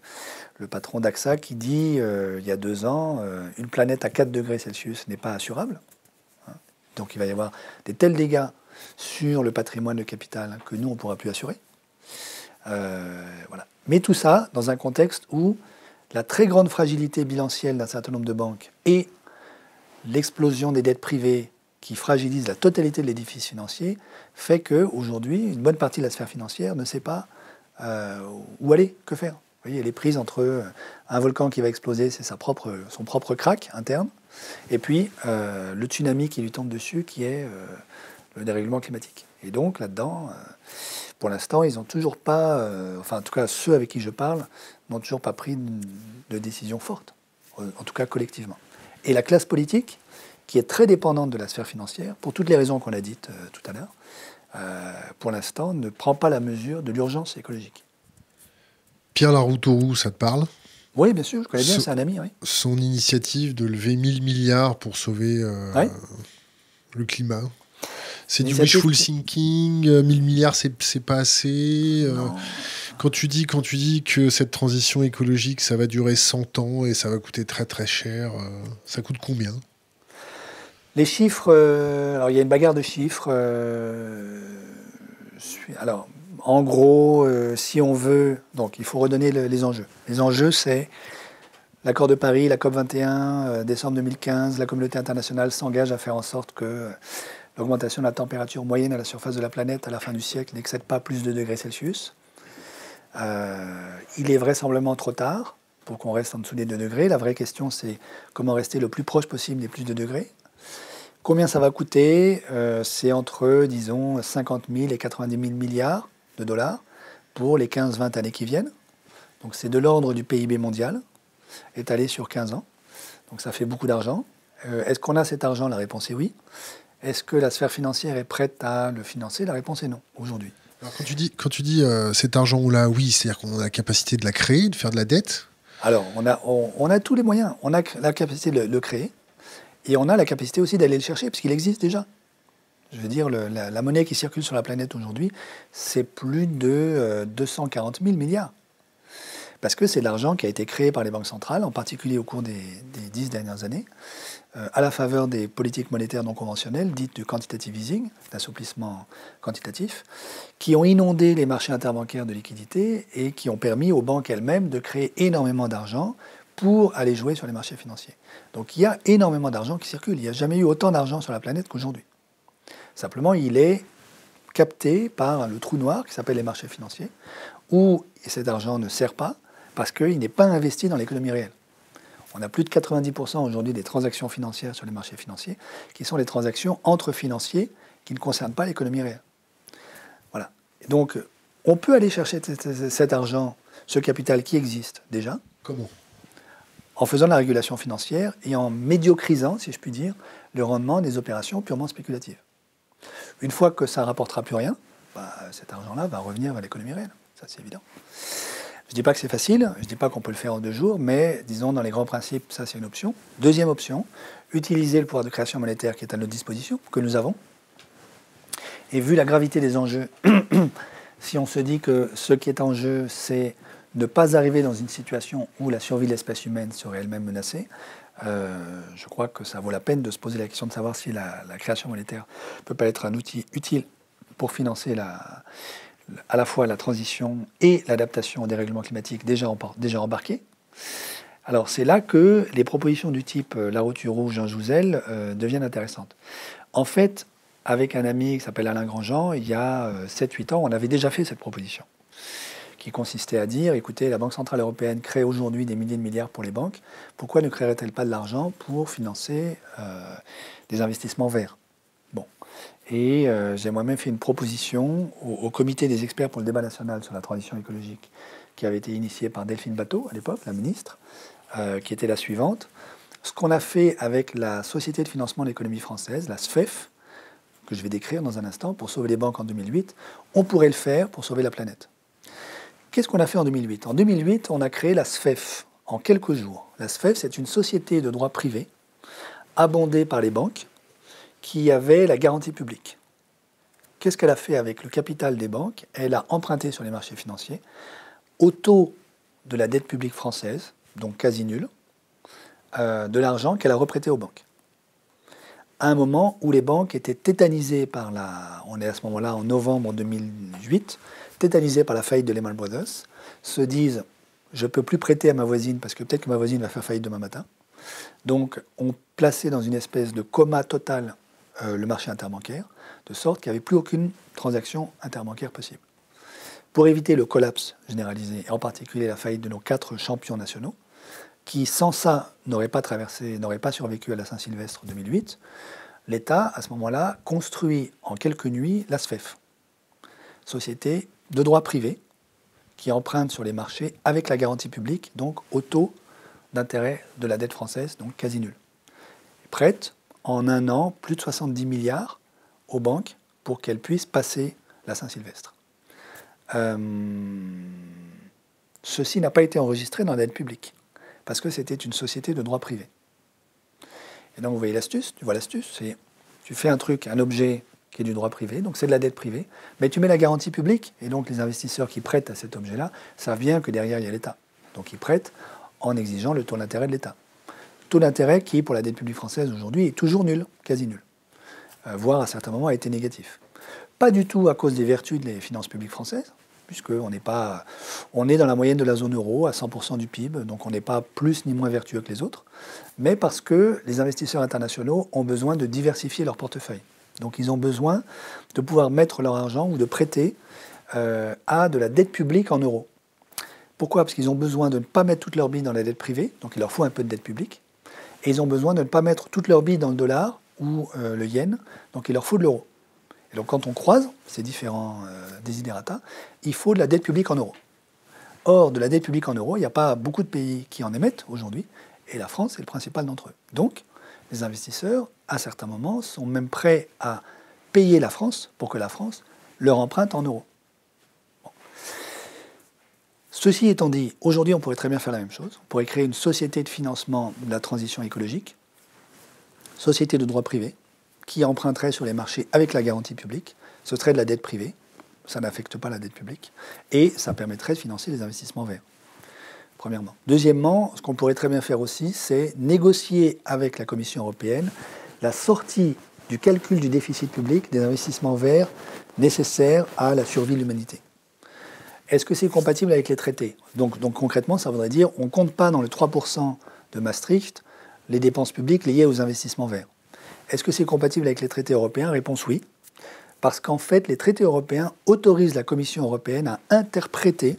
le patron d'AXA qui dit, euh, il y a deux ans, euh, une planète à 4 degrés Celsius n'est pas assurable. Donc il va y avoir des tels dégâts sur le patrimoine de capital que nous, on ne pourra plus assurer. voilà. Mais tout ça dans un contexte où la très grande fragilité bilancielle d'un certain nombre de banques et l'explosion des dettes privées qui fragilise la totalité de l'édifice financier, fait qu'aujourd'hui, une bonne partie de la sphère financière ne sait pas euh, où aller, que faire. Vous voyez, elle est prise entre euh, un volcan qui va exploser, c'est sa propre, son propre crack interne, et puis euh, le tsunami qui lui tombe dessus, qui est le dérèglement climatique. Et donc là-dedans, pour l'instant, ils n'ont toujours pas, enfin en tout cas ceux avec qui je parle, n'ont toujours pas pris de, décision forte, en tout cas collectivement. Et la classe politique, qui est très dépendante de la sphère financière, pour toutes les raisons qu'on a dites euh, tout à l'heure, euh, pour l'instant, ne prend pas la mesure de l'urgence écologique. Pierre Laroutourou, ça te parle? Oui, bien sûr, je connais bien, c'est un ami. Oui. Son initiative de lever 1000 milliards pour sauver euh, le climat. C'est du wishful thinking, 1000 milliards, c'est pas assez. quand, tu dis, quand tu dis que cette transition écologique, ça va durer 100 ans et ça va coûter très très cher, ça coûte combien? Les chiffres, euh, alors il y a une bagarre de chiffres. Euh, alors, en gros, euh, si on veut, donc il faut redonner les enjeux. Les enjeux, c'est L'accord de Paris, la COP 21, décembre 2015, la communauté internationale s'engage à faire en sorte que l'augmentation de la température moyenne à la surface de la planète à la fin du siècle n'excède pas plus de degrés Celsius. il est vraisemblablement trop tard pour qu'on reste en dessous des 2 degrés. La vraie question, c'est comment rester le plus proche possible des plus de degrés. Combien ça va coûter? Euh, C'est entre, disons, 50 000 et 90 000 milliards de dollars pour les 15-20 années qui viennent. Donc c'est de l'ordre du PIB mondial, étalé sur 15 ans. Donc ça fait beaucoup d'argent. Euh, est-ce qu'on a cet argent? La réponse est oui. Est-ce que la sphère financière est prête à le financer? La réponse est non, aujourd'hui. Quand tu dis, quand tu dis euh, cet argent-là, oui, c'est-à-dire qu'on a la capacité de la créer, de faire de la dette? Alors, on a, on, a tous les moyens. On a la capacité de le créer. Et on a la capacité aussi d'aller le chercher, parce qu'il existe déjà. Je veux dire, la, monnaie qui circule sur la planète aujourd'hui, c'est plus de 240 euh, 000 milliards. Parce que c'est de l'argent qui a été créé par les banques centrales, en particulier au cours des, dix dernières années, euh, à la faveur des politiques monétaires non conventionnelles, dites du quantitative easing, d'assouplissement quantitatif, qui ont inondé les marchés interbancaires de liquidités et qui ont permis aux banques elles-mêmes de créer énormément d'argent pour aller jouer sur les marchés financiers. Donc il y a énormément d'argent qui circule. Il n'y a jamais eu autant d'argent sur la planète qu'aujourd'hui. Simplement, il est capté par le trou noir qui s'appelle les marchés financiers, où cet argent ne sert pas parce qu'il n'est pas investi dans l'économie réelle. On a plus de 90% aujourd'hui des transactions financières sur les marchés financiers qui sont des transactions entre financiers qui ne concernent pas l'économie réelle. Voilà. donc, on peut aller chercher cet argent, ce capital qui existe déjà. Comment? En faisant la régulation financière et en médiocrisant, si je puis dire, le rendement des opérations purement spéculatives. Une fois que ça ne rapportera plus rien, bah, cet argent-là va revenir vers l'économie réelle. Ça, c'est évident. Je ne dis pas que c'est facile, je ne dis pas qu'on peut le faire en deux jours, mais disons, dans les grands principes, ça, c'est une option. Deuxième option, utiliser le pouvoir de création monétaire qui est à notre disposition, que nous avons. Et vu la gravité des enjeux, si on se dit que ce qui est en jeu, c'est ne pas arriver dans une situation où la survie de l'espèce humaine serait elle-même menacée, euh, je crois que ça vaut la peine de se poser la question de savoir si la, création monétaire ne peut pas être un outil utile pour financer à la fois la transition et l'adaptation au dérèglement climatique déjà, déjà embarqués. Alors c'est là que les propositions du type euh, La Route Rouge, Jean Jouzel euh, deviennent intéressantes. En fait, avec un ami qui s'appelle Alain Grandjean, il y a 7-8 ans, on avait déjà fait cette proposition qui consistait à dire, écoutez, la Banque Centrale Européenne crée aujourd'hui des milliers de milliards pour les banques, pourquoi ne créerait-elle pas de l'argent pour financer euh, des investissements verts? Bon. Et euh, j'ai moi-même fait une proposition au, comité des experts pour le débat national sur la transition écologique, qui avait été initié par Delphine Bateau, à l'époque, la ministre, euh, qui était la suivante. Ce qu'on a fait avec la Société de financement de l'économie française, la SFEF, que je vais décrire dans un instant, pour sauver les banques en 2008, on pourrait le faire pour sauver la planète. Qu'est-ce qu'on a fait en 2008 En 2008, on a créé la SFEF en quelques jours. La SFEF, c'est une société de droit privé abondée par les banques qui avait la garantie publique. Qu'est-ce qu'elle a fait avec le capital des banques? Elle a emprunté sur les marchés financiers au taux de la dette publique française, donc quasi nul, euh, de l'argent qu'elle a reprêté aux banques. À un moment où les banques étaient tétanisées par la... On est à ce moment-là en novembre 2008 tétanisés par la faillite de Lehman Brothers, se disent je ne peux plus prêter à ma voisine parce que peut-être que ma voisine va faire faillite demain matin. Donc, on plaçait dans une espèce de coma total euh, le marché interbancaire, de sorte qu'il n'y avait plus aucune transaction interbancaire possible. Pour éviter le collapse généralisé, et en particulier la faillite de nos quatre champions nationaux, qui sans ça n'auraient pas traversé, n'auraient pas survécu à la Saint-Sylvestre 2008, l'État, à ce moment-là, construit en quelques nuits la SFEF, Société de droit privé qui empruntent sur les marchés avec la garantie publique, donc au taux d'intérêt de la dette française, donc quasi nul. Ils prêtent en un an plus de 70 milliards aux banques pour qu'elles puissent passer la Saint-Sylvestre. Euh, ceci n'a pas été enregistré dans la dette publique, parce que c'était une société de droit privé. Et donc vous voyez l'astuce, tu vois l'astuce, c'est tu fais un truc, un objet qui est du droit privé, donc c'est de la dette privée, mais tu mets la garantie publique, et donc les investisseurs qui prêtent à cet objet-là savent bien que derrière il y a l'État. Donc ils prêtent en exigeant le taux d'intérêt de l'État. Taux d'intérêt qui, pour la dette publique française aujourd'hui, est toujours nul, quasi nul, euh, voire à certains moments a été négatif. Pas du tout à cause des vertus des finances publiques françaises, puisqu'on n'est pas, on est dans la moyenne de la zone euro à 100% du PIB, donc on n'est pas plus ni moins vertueux que les autres, mais parce que les investisseurs internationaux ont besoin de diversifier leur portefeuille. Donc ils ont besoin de pouvoir mettre leur argent ou de prêter euh, à de la dette publique en euros. Pourquoi? Parce qu'ils ont besoin de ne pas mettre toutes leurs billes dans la dette privée, donc il leur faut un peu de dette publique, et ils ont besoin de ne pas mettre toutes leurs billes dans le dollar ou euh, le yen, donc il leur faut de l'euro. Et donc quand on croise ces différents euh, il faut de la dette publique en euros. Or, de la dette publique en euros, il n'y a pas beaucoup de pays qui en émettent aujourd'hui, et la France est le principal d'entre eux. Les investisseurs, à certains moments, sont même prêts à payer la France pour que la France leur emprunte en euros. Ceci étant dit, aujourd'hui, on pourrait très bien faire la même chose. On pourrait créer une société de financement de la transition écologique, société de droit privé, qui emprunterait sur les marchés avec la garantie publique. Ce serait de la dette privée, ça n'affecte pas la dette publique, et ça permettrait de financer les investissements verts. Premièrement. Deuxièmement, ce qu'on pourrait très bien faire aussi, c'est négocier avec la Commission européenne la sortie du calcul du déficit public des investissements verts nécessaires à la survie de l'humanité. Est-ce que c'est compatible avec les traités? Donc, concrètement, ça voudrait dire on ne compte pas dans le 3% de Maastricht les dépenses publiques liées aux investissements verts. Est-ce que c'est compatible avec les traités européens? Réponse oui. Parce qu'en fait, les traités européens autorisent la Commission européenne à interpréter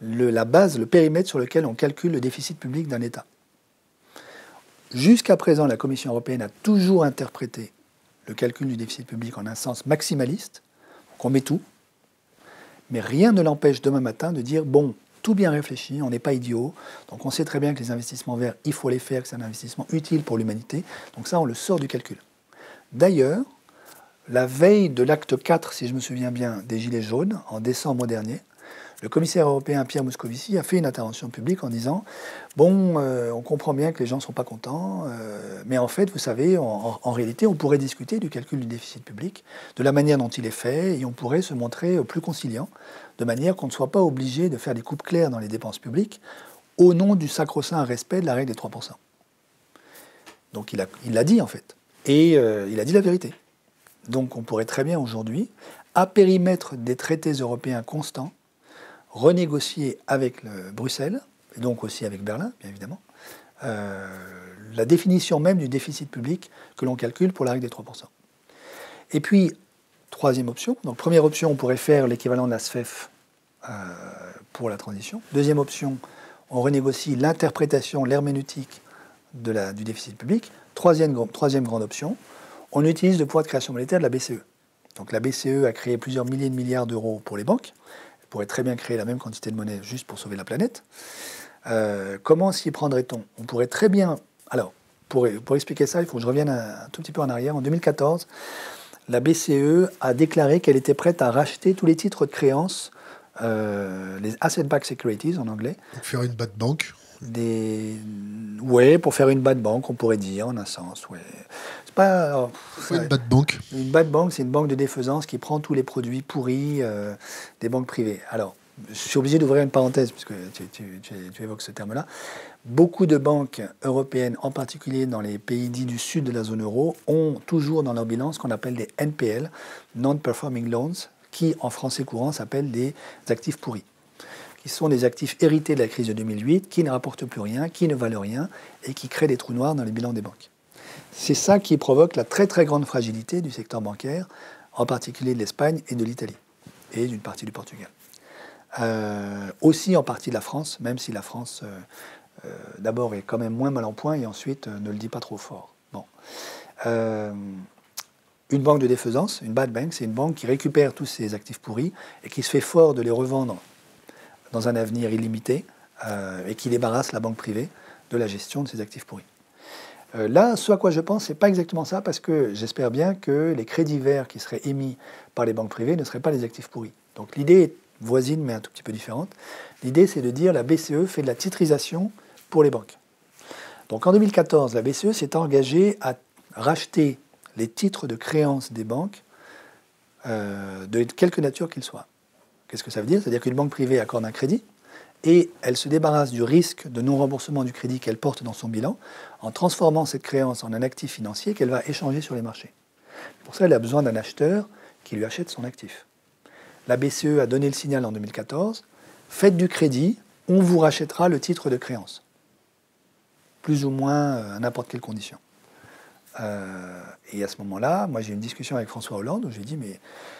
la base, le périmètre sur lequel on calcule le déficit public d'un État. Jusqu'à présent, la Commission européenne a toujours interprété le calcul du déficit public en un sens maximaliste, qu'on met tout, mais rien ne l'empêche demain matin de dire, bon, tout bien réfléchi, on n'est pas idiot, donc on sait très bien que les investissements verts, il faut les faire, que c'est un investissement utile pour l'humanité, donc ça, on le sort du calcul. D'ailleurs, la veille de l'acte 4, si je me souviens bien, des Gilets jaunes, en décembre dernier, le commissaire européen Pierre Moscovici a fait une intervention publique en disant Bon, euh, on comprend bien que les gens ne sont pas contents, euh, mais en fait, vous savez, en, réalité, on pourrait discuter du calcul du déficit public, de la manière dont il est fait, et on pourrait se montrer plus conciliant, de manière qu'on ne soit pas obligé de faire des coupes claires dans les dépenses publiques au nom du sacro-saint respect de la règle des 3%. Donc il l'a dit en fait. Et euh, il a dit la vérité. Donc on pourrait très bien aujourd'hui, à périmètre des traités européens constants, renégocier avec le Bruxelles, et donc aussi avec Berlin, bien évidemment, euh, la définition même du déficit public que l'on calcule pour la règle des 3%. Et puis, troisième option, donc première option, on pourrait faire l'équivalent de la SFEF euh, pour la transition. Deuxième option, on renégocie l'interprétation, l'herméneutique du déficit public. Troisième, troisième grande option, on utilise le pouvoir de création monétaire de la BCE. Donc la BCE a créé plusieurs milliers de milliards d'euros pour les banques pourrait très bien créer la même quantité de monnaie juste pour sauver la planète. Euh, comment s'y prendrait-on? On pourrait très bien... Alors, pour, pour, expliquer ça, il faut que je revienne un, tout petit peu en arrière. En 2014, la BCE a déclaré qu'elle était prête à racheter tous les titres de créance, euh, les asset-backed securities en anglais. Pour faire une bad bank des... Oui, pour faire une bad bank, on pourrait dire, en un sens. Ouais. C'est pas. une bad bank Une bad bank, c'est une banque de défaisance qui prend tous les produits pourris euh, des banques privées. Alors, je suis obligé d'ouvrir une parenthèse, puisque tu, tu, évoques ce terme-là. Beaucoup de banques européennes, en particulier dans les pays dits du sud de la zone euro, ont toujours dans leur bilan ce qu'on appelle des NPL, Non-Performing Loans, qui en français courant s'appellent des actifs pourris qui sont des actifs hérités de la crise de 2008, qui ne rapportent plus rien, qui ne valent rien et qui créent des trous noirs dans les bilans des banques. C'est ça qui provoque la très très grande fragilité du secteur bancaire, en particulier de l'Espagne et de l'Italie, et d'une partie du Portugal. Euh, aussi en partie de la France, même si la France euh, euh, d'abord est quand même moins mal en point et ensuite ne le dit pas trop fort. Bon. une banque de défaisance, une bad bank, c'est une banque qui récupère tous ses actifs pourris et qui se fait fort de les revendre dans un avenir illimité euh, et qui débarrasse la banque privée de la gestion de ses actifs pourris. Euh, là, ce à quoi je pense, ce n'est pas exactement ça, parce que j'espère bien que les crédits verts qui seraient émis par les banques privées ne seraient pas les actifs pourris. Donc l'idée est voisine, mais un tout petit peu différente. L'idée, c'est de dire la BCE fait de la titrisation pour les banques. Donc en 2014, la BCE s'est engagée à racheter les titres de créance des banques, euh, de quelque nature qu'ils soient. Qu'est-ce que ça veut dire? C'est-à-dire qu'une banque privée accorde un crédit et elle se débarrasse du risque de non-remboursement du crédit qu'elle porte dans son bilan en transformant cette créance en un actif financier qu'elle va échanger sur les marchés. Pour ça, elle a besoin d'un acheteur qui lui achète son actif. la BCE a donné le signal en 2014, faites du crédit, on vous rachètera le titre de créance. Plus ou moins à n'importe quelle condition. Euh, et à ce moment-là, moi j'ai eu une discussion avec François Hollande où j'ai dit mais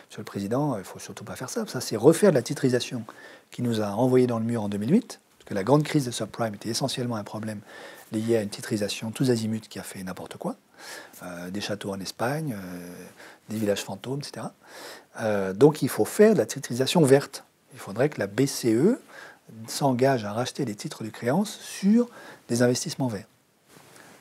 Monsieur le Président, il ne faut surtout pas faire ça. Ça c'est refaire de la titrisation qui nous a envoyé dans le mur en 2008, parce que la grande crise de subprime était essentiellement un problème lié à une titrisation tous azimuts qui a fait n'importe quoi, euh, des châteaux en Espagne, euh, des villages fantômes, etc. donc il faut faire de la titrisation verte. Il faudrait que la BCE s'engage à racheter des titres de créance sur des investissements verts.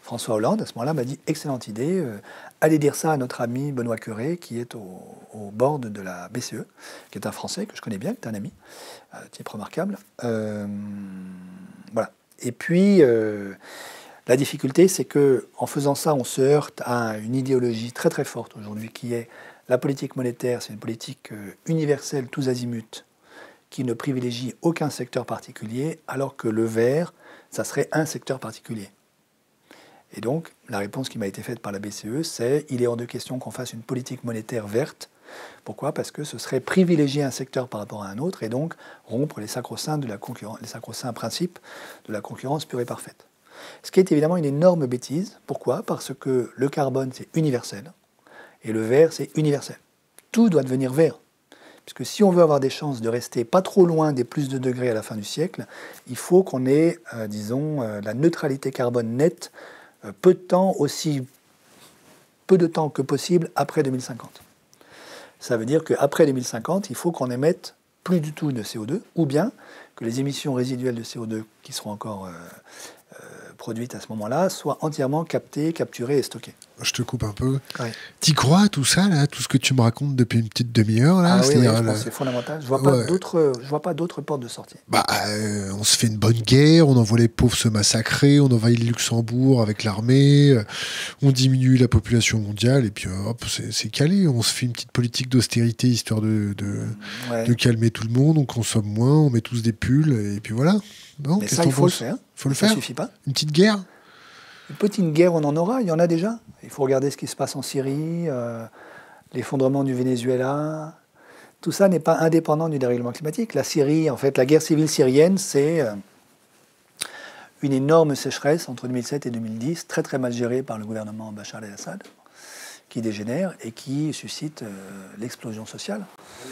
François Hollande, à ce moment-là, m'a dit excellente idée, euh, allez dire ça à notre ami Benoît Curé, qui est au, bord de la BCE, qui est un Français que je connais bien, qui est un ami, un type remarquable. Euh, voilà. Et puis, euh, la difficulté, c'est que en faisant ça, on se heurte à une idéologie très très forte aujourd'hui, qui est la politique monétaire, c'est une politique universelle, tous azimuts, qui ne privilégie aucun secteur particulier, alors que le vert, ça serait un secteur particulier. Et donc, la réponse qui m'a été faite par la BCE, c'est il est hors de question qu'on fasse une politique monétaire verte. Pourquoi? Parce que ce serait privilégier un secteur par rapport à un autre et donc rompre les sacro-saints, de la les sacro-saints principes de la concurrence pure et parfaite. Ce qui est évidemment une énorme bêtise. Pourquoi? Parce que le carbone, c'est universel et le vert, c'est universel. Tout doit devenir vert. Puisque si on veut avoir des chances de rester pas trop loin des plus de degrés à la fin du siècle, il faut qu'on ait, euh, disons, euh, la neutralité carbone nette peu de temps, aussi peu de temps que possible après 2050. Ça veut dire qu'après 2050, il faut qu'on émette plus du tout de CO2, ou bien que les émissions résiduelles de CO2 qui seront encore euh, produites à ce moment-là soient entièrement captées, capturées et stockées. Je te coupe un peu. Tu crois à tout ça, là, tout ce que tu me racontes depuis une petite demi-heure là ah c'est fondamental. Je vois pas d'autres, je vois pas d'autres portes de sortie. Bah, euh, on se fait une bonne guerre, on envoie les pauvres se massacrer, on envahit le Luxembourg avec l'armée, euh, on diminue la population mondiale et puis hop, c'est calé. On se fait une petite politique d'austérité histoire de, de, calmer tout le monde, on consomme moins, on met tous des pulls et puis voilà. Non, Mais ça, il faut le faire. Faut le faire. Ça suffit pas. Une petite guerre. Une petite guerre, on en aura. Il y en a déjà. Il faut regarder ce qui se passe en Syrie, euh, l'effondrement du Venezuela. Tout ça n'est pas indépendant du dérèglement climatique. La Syrie, en fait, la guerre civile syrienne, c'est euh, une énorme sécheresse entre 2007 et 2010, très très mal gérée par le gouvernement Bachar el-Assad qui dégénère et qui suscite euh, l'explosion sociale.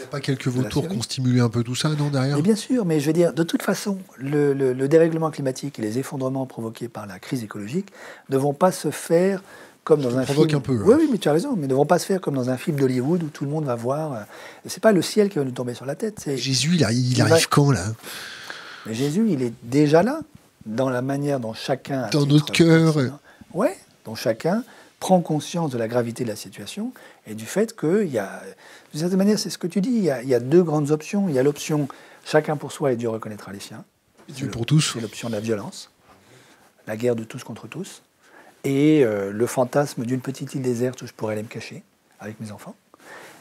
Il n'y a pas quelques vautours qui ont stimulé un peu tout ça, non, derrière Bien sûr, mais je veux dire, de toute façon, le, dérèglement climatique et les effondrements provoqués par la crise écologique ne vont pas se faire comme dans un provoque un peu. Oui, oui, mais tu as raison, mais ne vont pas se faire comme dans un film d'Hollywood où tout le monde va voir. Euh, c'est pas le ciel qui va nous tomber sur la tête. Jésus, il, il, arrive quand, là? Mais Jésus, il est déjà là, dans la manière dont chacun... Dans notre cœur. Oui, dont chacun prend conscience de la gravité de la situation et du fait qu'il y a, d'une certaine manière, c'est ce que tu dis, il y, a, deux grandes options. Il y a l'option chacun pour soi et Dieu reconnaîtra les siens. Dieu pour tous. C'est l'option de la violence, la guerre de tous contre tous, et euh, le fantasme d'une petite île déserte où je pourrais aller me cacher avec mes enfants.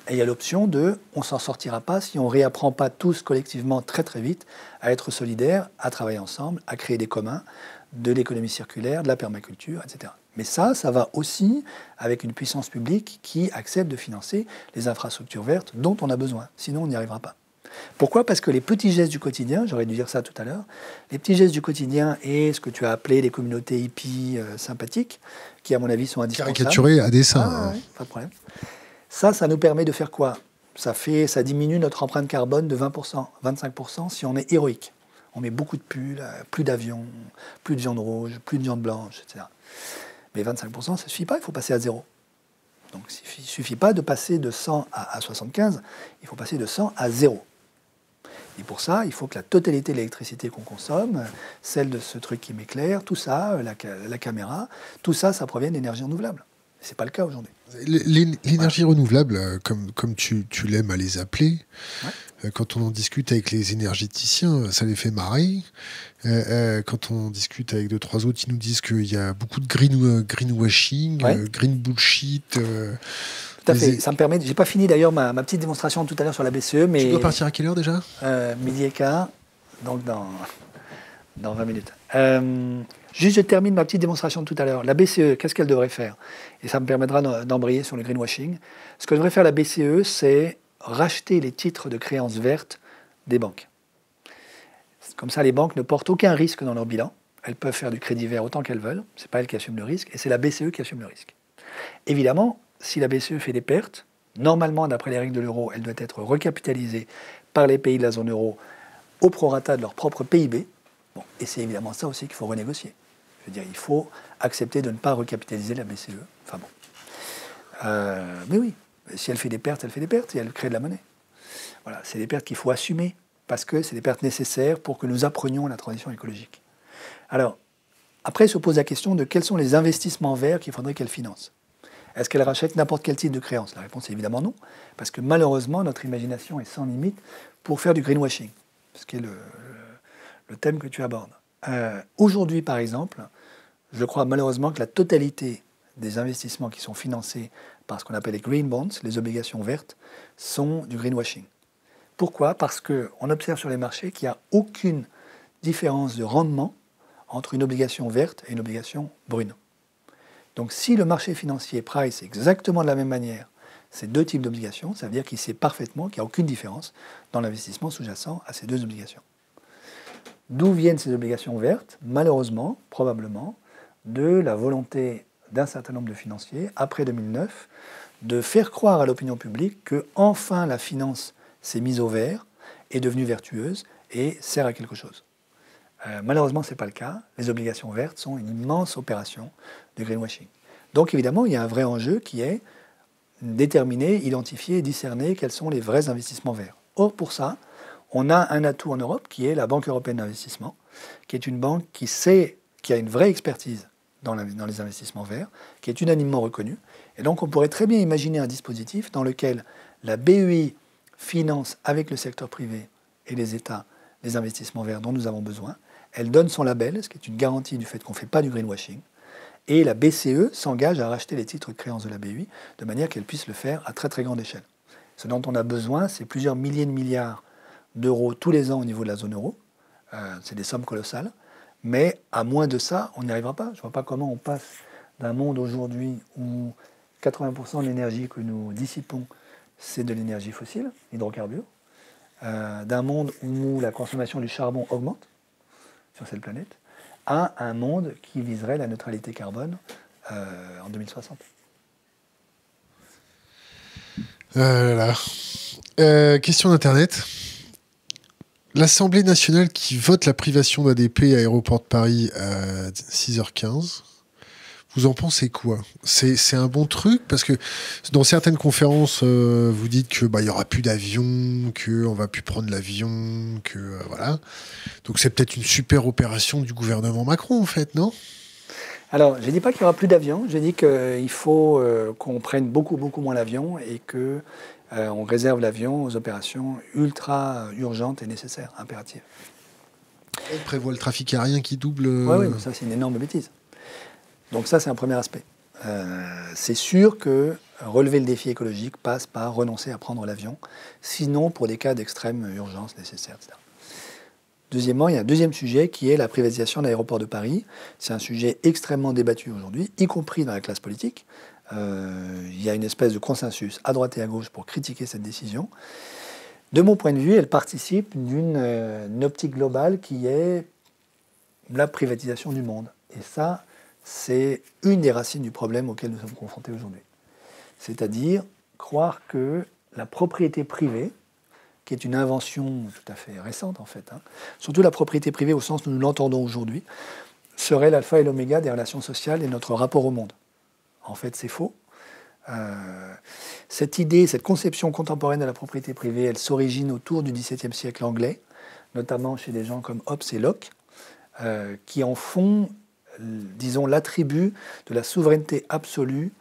Et il y a l'option de on s'en sortira pas si on réapprend pas tous collectivement très très vite à être solidaires, à travailler ensemble, à créer des communs, de l'économie circulaire, de la permaculture, etc. Mais ça, ça va aussi avec une puissance publique qui accepte de financer les infrastructures vertes dont on a besoin. Sinon, on n'y arrivera pas. Pourquoi? Parce que les petits gestes du quotidien, j'aurais dû dire ça tout à l'heure, les petits gestes du quotidien et ce que tu as appelé les communautés hippies euh, sympathiques, qui à mon avis sont indispensables. Caricaturés à dessin. Ah, pas de problème. Ça, ça nous permet de faire quoi? Ça, fait, ça diminue notre empreinte carbone de 20%, 25% si on est héroïque. On met beaucoup de pulls, euh, plus d'avions, plus de viande rouge, plus de viande blanche, etc. Mais 25%, ça ne suffit pas, il faut passer à zéro. Donc il ne suffit pas de passer de 100 à, 75, il faut passer de 100 à zéro. Et pour ça, il faut que la totalité de l'électricité qu'on consomme, celle de ce truc qui m'éclaire, tout ça, la, caméra, tout ça, ça provient d'énergie renouvelable. Ce n'est pas le cas aujourd'hui. L'énergie renouvelable, euh, comme, comme tu, tu l'aimes à les appeler, euh, quand on en discute avec les énergéticiens, ça les fait marrer. Euh, quand on discute avec deux, trois autres, ils nous disent qu'il y a beaucoup de green, greenwashing, green bullshit. Tout à fait. Ça me permet. J'ai pas fini d'ailleurs ma, ma, petite démonstration tout à l'heure sur la BCE, mais. Tu dois partir à quelle heure déjà? Midi et quart, donc dans, dans 20 minutes. Juste, je termine ma petite démonstration de tout à l'heure. La BCE, qu'est-ce qu'elle devrait faire? Et ça me permettra d'embrayer sur le greenwashing. Ce que devrait faire la BCE, c'est racheter les titres de créances vertes des banques. Comme ça, les banques ne portent aucun risque dans leur bilan. Elles peuvent faire du crédit vert autant qu'elles veulent. Ce n'est pas elles qui assument le risque, et c'est la BCE qui assume le risque. Évidemment, si la BCE fait des pertes, normalement, d'après les règles de l'euro, elle doit être recapitalisée par les pays de la zone euro au prorata de leur propre PIB. Bon, et c'est évidemment ça aussi qu'il faut renégocier. Je veux dire, il faut accepter de ne pas recapitaliser la BCE. Enfin bon. Euh, mais oui, si elle fait des pertes, elle fait des pertes et elle crée de la monnaie. Voilà, c'est des pertes qu'il faut assumer parce que c'est des pertes nécessaires pour que nous apprenions la transition écologique. Alors, après se pose la question de quels sont les investissements verts qu'il faudrait qu'elle finance. Est-ce qu'elle rachète n'importe quel type de créance La réponse est évidemment non, parce que malheureusement, notre imagination est sans limite pour faire du greenwashing, ce qui est le, thème que tu abordes. Euh, aujourd'hui, par exemple, je crois malheureusement que la totalité des investissements qui sont financés par ce qu'on appelle les green bonds, les obligations vertes, sont du greenwashing. Pourquoi? Parce qu'on observe sur les marchés qu'il n'y a aucune différence de rendement entre une obligation verte et une obligation brune. Donc si le marché financier price exactement de la même manière ces deux types d'obligations, ça veut dire qu'il sait parfaitement qu'il n'y a aucune différence dans l'investissement sous-jacent à ces deux obligations. D'où viennent ces obligations vertes? Malheureusement, probablement, de la volonté d'un certain nombre de financiers, après 2009, de faire croire à l'opinion publique que enfin la finance s'est mise au vert, est devenue vertueuse et sert à quelque chose. Euh, malheureusement, ce n'est pas le cas. Les obligations vertes sont une immense opération de greenwashing. Donc évidemment, il y a un vrai enjeu qui est déterminer, identifier, discerner quels sont les vrais investissements verts. Or, pour ça, on a un atout en Europe qui est la Banque européenne d'investissement, qui est une banque qui sait, qui a une vraie expertise dans, les investissements verts, qui est unanimement reconnue. Et donc, on pourrait très bien imaginer un dispositif dans lequel la BEI finance avec le secteur privé et les États les investissements verts dont nous avons besoin. Elle donne son label, ce qui est une garantie du fait qu'on ne fait pas du greenwashing. Et la BCE s'engage à racheter les titres de créance de la BEI de manière qu'elle puisse le faire à très très grande échelle. Ce dont on a besoin, c'est plusieurs milliers de milliards d'euros tous les ans au niveau de la zone euro. Euh, c'est des sommes colossales. Mais à moins de ça, on n'y arrivera pas. Je ne vois pas comment on passe d'un monde aujourd'hui où 80% de l'énergie que nous dissipons, c'est de l'énergie fossile, hydrocarbures, euh, d'un monde où la consommation du charbon augmente sur cette planète, à un monde qui viserait la neutralité carbone euh, en 2060 euh, question d'Internet. L'Assemblée nationale qui vote la privation d'ADP à Aéroport de Paris à 6h15, vous en pensez quoi? C'est un bon truc? Parce que dans certaines conférences, vous dites qu'il bah, n'y aura plus d'avion, qu'on va plus prendre l'avion, que voilà. Donc c'est peut-être une super opération du gouvernement Macron, en fait, non? Alors, je ne dis pas qu'il n'y aura plus d'avions, j'ai dit qu'il faut euh, qu'on prenne beaucoup, beaucoup moins l'avion et qu'on euh, on réserve l'avion aux opérations ultra urgentes et nécessaires, impératives. On prévoit le trafic aérien qui double. Oui, oui, ça c'est une énorme bêtise. Donc ça c'est un premier aspect. Euh, c'est sûr que relever le défi écologique passe par renoncer à prendre l'avion, sinon pour des cas d'extrême urgence nécessaire, etc. Deuxièmement, il y a un deuxième sujet qui est la privatisation de l'aéroport de Paris. C'est un sujet extrêmement débattu aujourd'hui, y compris dans la classe politique. Euh, il y a une espèce de consensus à droite et à gauche pour critiquer cette décision. De mon point de vue, elle participe d'une euh, optique globale qui est la privatisation du monde. Et ça, c'est une des racines du problème auquel nous sommes confrontés aujourd'hui. C'est-à-dire croire que la propriété privée, qui est une invention tout à fait récente en fait. Hein. Surtout la propriété privée au sens où nous l'entendons aujourd'hui, serait l'alpha et l'oméga des relations sociales et notre rapport au monde. En fait, c'est faux. Euh, cette idée, cette conception contemporaine de la propriété privée, elle s'origine autour du XVIIe siècle anglais, notamment chez des gens comme Hobbes et Locke, euh, qui en font, disons, l'attribut de la souveraineté absolue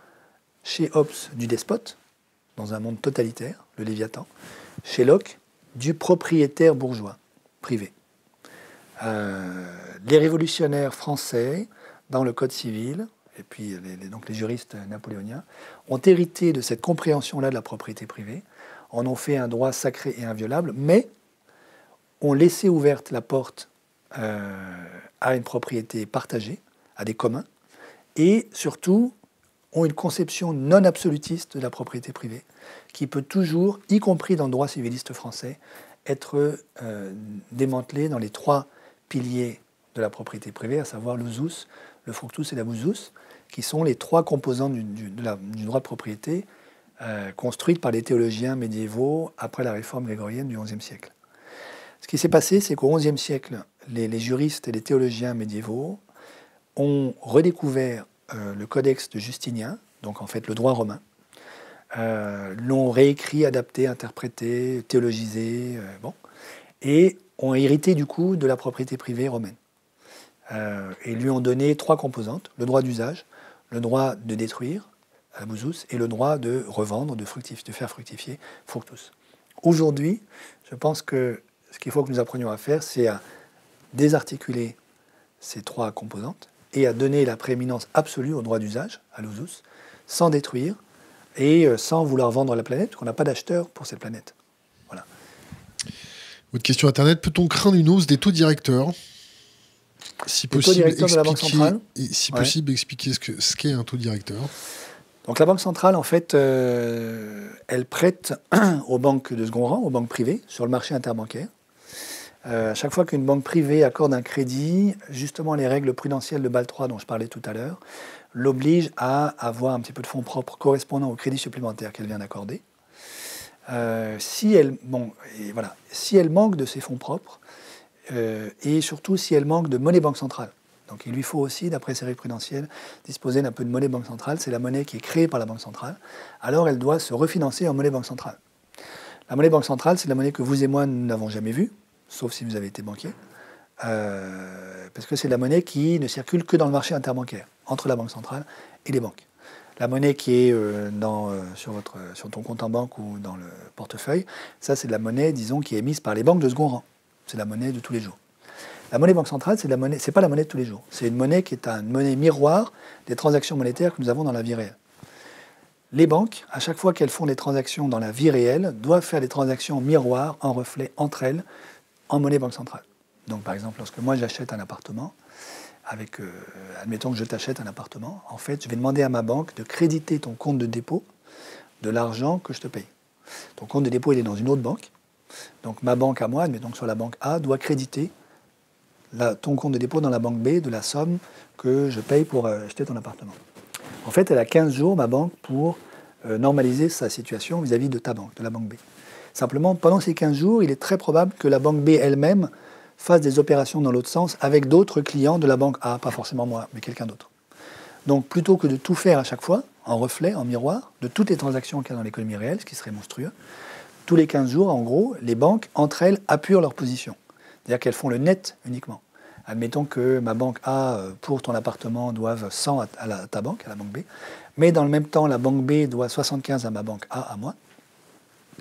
chez Hobbes du despote, dans un monde totalitaire, le Léviathan, chez Locke du propriétaire bourgeois privé. Euh, les révolutionnaires français, dans le Code civil, et puis les, donc les juristes napoléoniens, ont hérité de cette compréhension-là de la propriété privée, en ont fait un droit sacré et inviolable, mais ont laissé ouverte la porte euh, à une propriété partagée, à des communs, et surtout ont une conception non absolutiste de la propriété privée, qui peut toujours, y compris dans le droit civiliste français, être euh, démantelé dans les trois piliers de la propriété privée, à savoir le ZUS, le fructus et la busus, qui sont les trois composantes du, droit de propriété euh, construites par les théologiens médiévaux après la réforme grégorienne du XIe siècle. Ce qui s'est passé, c'est qu'au XIe siècle, les, juristes et les théologiens médiévaux ont redécouvert euh, le codex de Justinien, donc en fait le droit romain, euh, l'ont réécrit, adapté, interprété, théologisé, bon, et ont hérité du coup de la propriété privée romaine. et lui ont donné trois composantes, le droit d'usage, le droit de détruire, à la et le droit de revendre, de, faire fructifier fructus. Aujourd'hui, je pense que ce qu'il faut que nous apprenions à faire, c'est à désarticuler ces trois composantes et à donner la prééminence absolue au droit d'usage, à l'usus, sans détruire et euh, sans vouloir vendre la planète, qu'on n'a pas d'acheteur pour cette planète. Voilà. Votre question Internet, peut-on craindre une hausse des taux directeurs? Si possible, expliquer, si possible, expliquer ce qu'est ce un taux directeur. Donc la Banque centrale, en fait, euh, elle prête aux banques de second rang, aux banques privées, sur le marché interbancaire. Euh, à chaque fois qu'une banque privée accorde un crédit, justement les règles prudentielles de BAL 3 dont je parlais tout à l'heure, l'obligent à avoir un petit peu de fonds propres correspondant au crédit supplémentaire qu'elle vient d'accorder. Euh, si, elle, bon, et voilà, si elle manque de ces fonds propres, euh, et surtout si elle manque de monnaie banque centrale. Donc il lui faut aussi, d'après ces règles prudentielles, disposer d'un peu de monnaie banque centrale. C'est la monnaie qui est créée par la banque centrale. Alors elle doit se refinancer en monnaie banque centrale. La monnaie banque centrale, c'est la monnaie que vous et moi, n'avons jamais vue, sauf si vous avez été banquier. Euh, parce que c'est la monnaie qui ne circule que dans le marché interbancaire, entre la banque centrale et les banques. La monnaie qui est euh, sur, votre, sur ton compte en banque ou dans le portefeuille, ça c'est de la monnaie, disons, qui est émise par les banques de second rang. C'est la monnaie de tous les jours. La monnaie banque centrale, monnaie, c'est pas la monnaie de tous les jours. C'est une monnaie qui est une monnaie miroir des transactions monétaires que nous avons dans la vie réelle. Les banques, à chaque fois qu'elles font des transactions dans la vie réelle, doivent faire des transactions miroirs, en reflet entre elles, en monnaie banque centrale. Donc, par exemple, lorsque moi j'achète un appartement, avec, euh, admettons que je t'achète un appartement, en fait, je vais demander à ma banque de créditer ton compte de dépôt de l'argent que je te paye. Ton compte de dépôt, il est dans une autre banque. Donc ma banque à moi, admettons que sur la banque A, doit créditer ton compte de dépôt dans la banque B de la somme que je paye pour euh, acheter ton appartement. En fait, elle a 15 jours, ma banque, pour euh, normaliser sa situation vis-à-vis de ta banque, de la banque B. Simplement, pendant ces 15 jours, il est très probable que la banque B elle-même fasse des opérations dans l'autre sens avec d'autres clients de la banque A, pas forcément moi, mais quelqu'un d'autre. Donc plutôt que de tout faire à chaque fois, en reflet, en miroir, de toutes les transactions qu'il y a dans l'économie réelle, ce qui serait monstrueux, tous les 15 jours, en gros, les banques, entre elles, appuient leur position. C'est-à-dire qu'elles font le net uniquement. Admettons que ma banque A, euh, pour ton appartement, doive 100 à, ta banque, à la banque B, mais dans le même temps, la banque B doit 75 à ma banque A, à moi.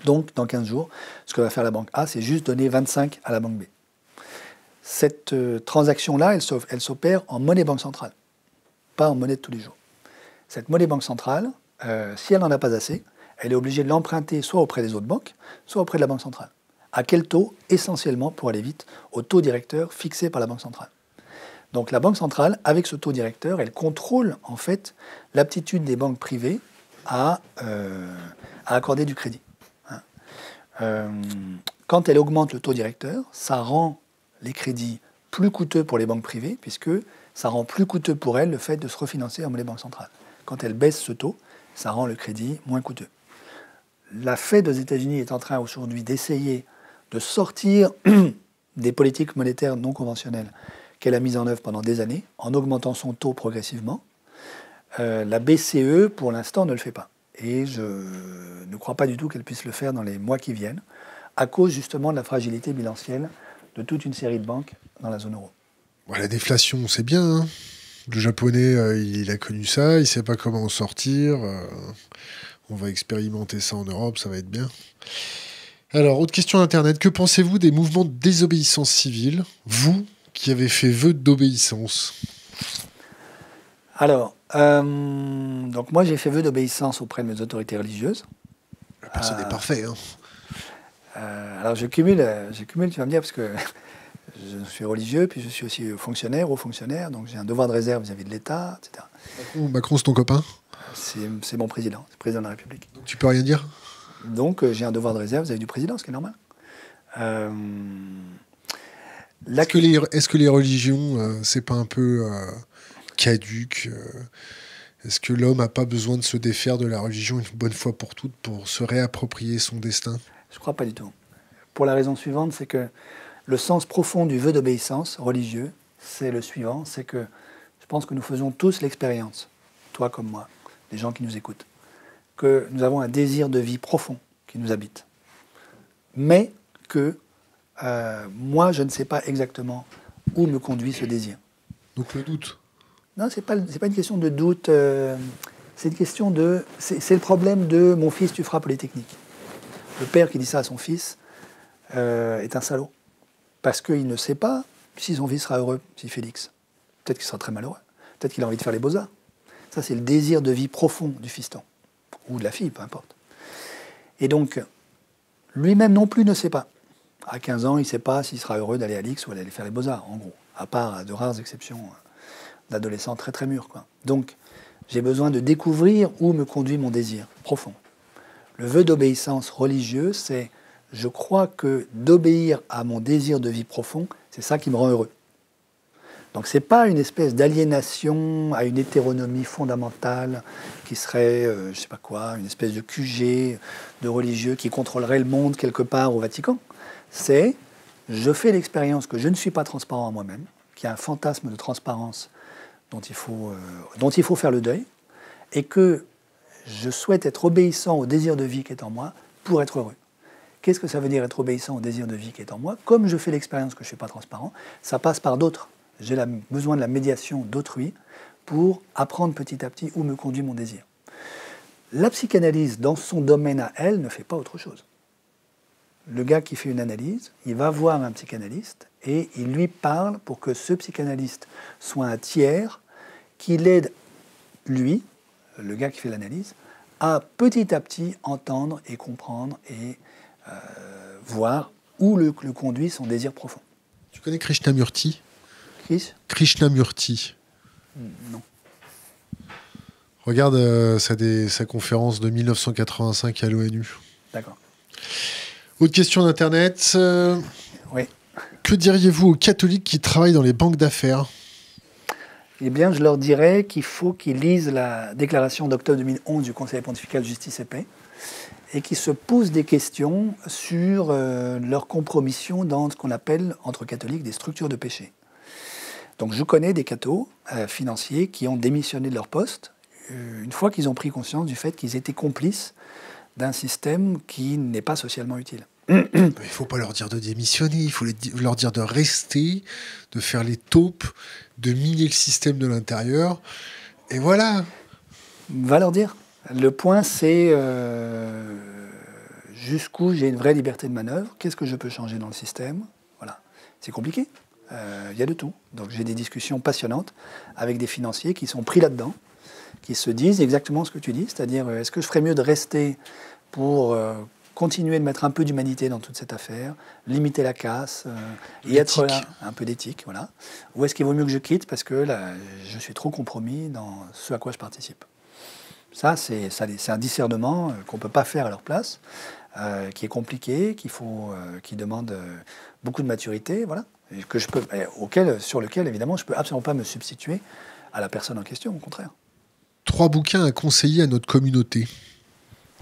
Donc, dans 15 jours, ce que va faire la banque A, c'est juste donner 25 à la banque B. Cette euh, transaction-là, elle s'opère en monnaie banque centrale, pas en monnaie de tous les jours. Cette monnaie banque centrale, euh, si elle n'en a pas assez, elle est obligée de l'emprunter soit auprès des autres banques, soit auprès de la Banque centrale. À quel taux Essentiellement, pour aller vite, au taux directeur fixé par la Banque centrale. Donc la Banque centrale, avec ce taux directeur, elle contrôle en fait l'aptitude des banques privées à, euh, accorder du crédit. Hein. Euh, quand elle augmente le taux directeur, ça rend les crédits plus coûteux pour les banques privées, puisque ça rend plus coûteux pour elles le fait de se refinancer en monnaie banque centrale. Quand elle baisse ce taux, ça rend le crédit moins coûteux la Fed aux États-Unis est en train aujourd'hui d'essayer de sortir des politiques monétaires non conventionnelles qu'elle a mises en œuvre pendant des années, en augmentant son taux progressivement. Euh, la BCE, pour l'instant, ne le fait pas. Et je ne crois pas du tout qu'elle puisse le faire dans les mois qui viennent, à cause justement de la fragilité bilancielle de toute une série de banques dans la zone euro. la déflation, c'est bien. Hein. le japonais, euh, il a connu ça, il ne sait pas comment en sortir. Euh. On va expérimenter ça en Europe, ça va être bien. Alors, autre question Internet. Que pensez-vous des mouvements de désobéissance civile, vous qui avez fait vœu d'obéissance? Alors, euh, donc moi j'ai fait vœu d'obéissance auprès de mes autorités religieuses. Personne n'est euh, parfait. Hein. Euh, alors je cumule, je cumule, tu vas me dire, parce que je suis religieux, puis je suis aussi fonctionnaire, haut fonctionnaire, donc j'ai un devoir de réserve vis-à-vis de l'État, etc. Macron c'est ton copain? C'est mon président, c'est le président de la République. Donc tu peux rien dire? Donc euh, j'ai un devoir de réserve vis-à-vis du président, ce qui est normal. Euh, est-ce que, les, est que les religions, euh, c'est pas un peu caduque Est-ce que l'homme n'a pas besoin de se défaire de la religion une bonne fois pour toutes pour se réapproprier son destin? Je crois pas du tout. Pour la raison suivante, c'est que le sens profond du vœu d'obéissance religieux, c'est le suivant, c'est que je pense que nous faisons tous l'expérience, toi comme moi, les gens qui nous écoutent, que nous avons un désir de vie profond qui nous habite. Mais que euh, moi, je ne sais pas exactement où me conduit ce désir. Donc le doute Non, ce n'est pas, pas, une question de doute. Euh, c'est une question de. C'est le problème de mon fils, tu feras polytechnique. Le père qui dit ça à son fils euh, est un salaud. Parce qu'il ne sait pas si son fils sera heureux, si Félix. Peut-être qu'il sera très malheureux. Peut-être qu'il a envie de faire les beaux-arts. Ça, c'est le désir de vie profond du fiston. Ou de la fille, peu importe. Et donc, lui-même non plus ne sait pas. À 15 ans, il ne sait pas s'il sera heureux d'aller à l'X ou d'aller faire les beaux-arts, en gros. À part de rares exceptions d'adolescents très très mûrs. Donc, j'ai besoin de découvrir où me conduit mon désir profond. Le vœu d'obéissance religieuse, c'est je crois que d'obéir à mon désir de vie profond, c'est ça qui me rend heureux. Donc ce n'est pas une espèce d'aliénation à une hétéronomie fondamentale qui serait, euh, je sais pas quoi, une espèce de QG de religieux qui contrôlerait le monde quelque part au Vatican. C'est je fais l'expérience que je ne suis pas transparent à moi-même, qu'il y a un fantasme de transparence dont il, faut, euh, dont il faut faire le deuil, et que je souhaite être obéissant au désir de vie qui est en moi pour être heureux. Qu'est-ce que ça veut dire être obéissant au désir de vie qui est en moi? Comme je fais l'expérience que je ne suis pas transparent, ça passe par d'autres j'ai besoin de la médiation d'autrui pour apprendre petit à petit où me conduit mon désir. La psychanalyse, dans son domaine à elle, ne fait pas autre chose. Le gars qui fait une analyse, il va voir un psychanalyste et il lui parle pour que ce psychanalyste soit un tiers qui l'aide, lui, le gars qui fait l'analyse, à petit à petit entendre et comprendre et euh, voir où le, le conduit son désir profond. Tu connais Krishnamurti? Krishnamurti. Non. Regarde euh, sa, conférence de 1985 à l'ONU. D'accord. Autre question d'Internet. Euh, oui. Que diriez-vous aux catholiques qui travaillent dans les banques d'affaires? Eh bien, je leur dirais qu'il faut qu'ils lisent la déclaration d'octobre 2011 du Conseil pontifical de justice et paix et qu'ils se posent des questions sur euh, leur compromission dans ce qu'on appelle, entre catholiques, des structures de péché. Donc je connais des cathos euh, financiers qui ont démissionné de leur poste euh, une fois qu'ils ont pris conscience du fait qu'ils étaient complices d'un système qui n'est pas socialement utile. Il ne faut pas leur dire de démissionner, il faut leur dire de rester, de faire les taupes, de miner le système de l'intérieur. Et voilà. Va leur dire. Le point, c'est euh, jusqu'où j'ai une vraie liberté de manœuvre, qu'est-ce que je peux changer dans le système? Voilà. C'est compliqué. Euh, il y a de tout. Donc j'ai des discussions passionnantes avec des financiers qui sont pris là-dedans, qui se disent exactement ce que tu dis, c'est-à-dire euh, est-ce que je ferais mieux de rester pour euh, continuer de mettre un peu d'humanité dans toute cette affaire, limiter la casse et être là, un peu d'éthique, voilà. Ou est-ce qu'il vaut mieux que je quitte parce que là, je suis trop compromis dans ce à quoi je participe? Ça, c'est un discernement qu'on ne peut pas faire à leur place, qui est compliqué, qu'il faut, qui demande beaucoup de maturité, voilà que je peux, auquel, sur lequel, évidemment, je ne peux absolument pas me substituer à la personne en question, au contraire. Trois bouquins à conseiller à notre communauté.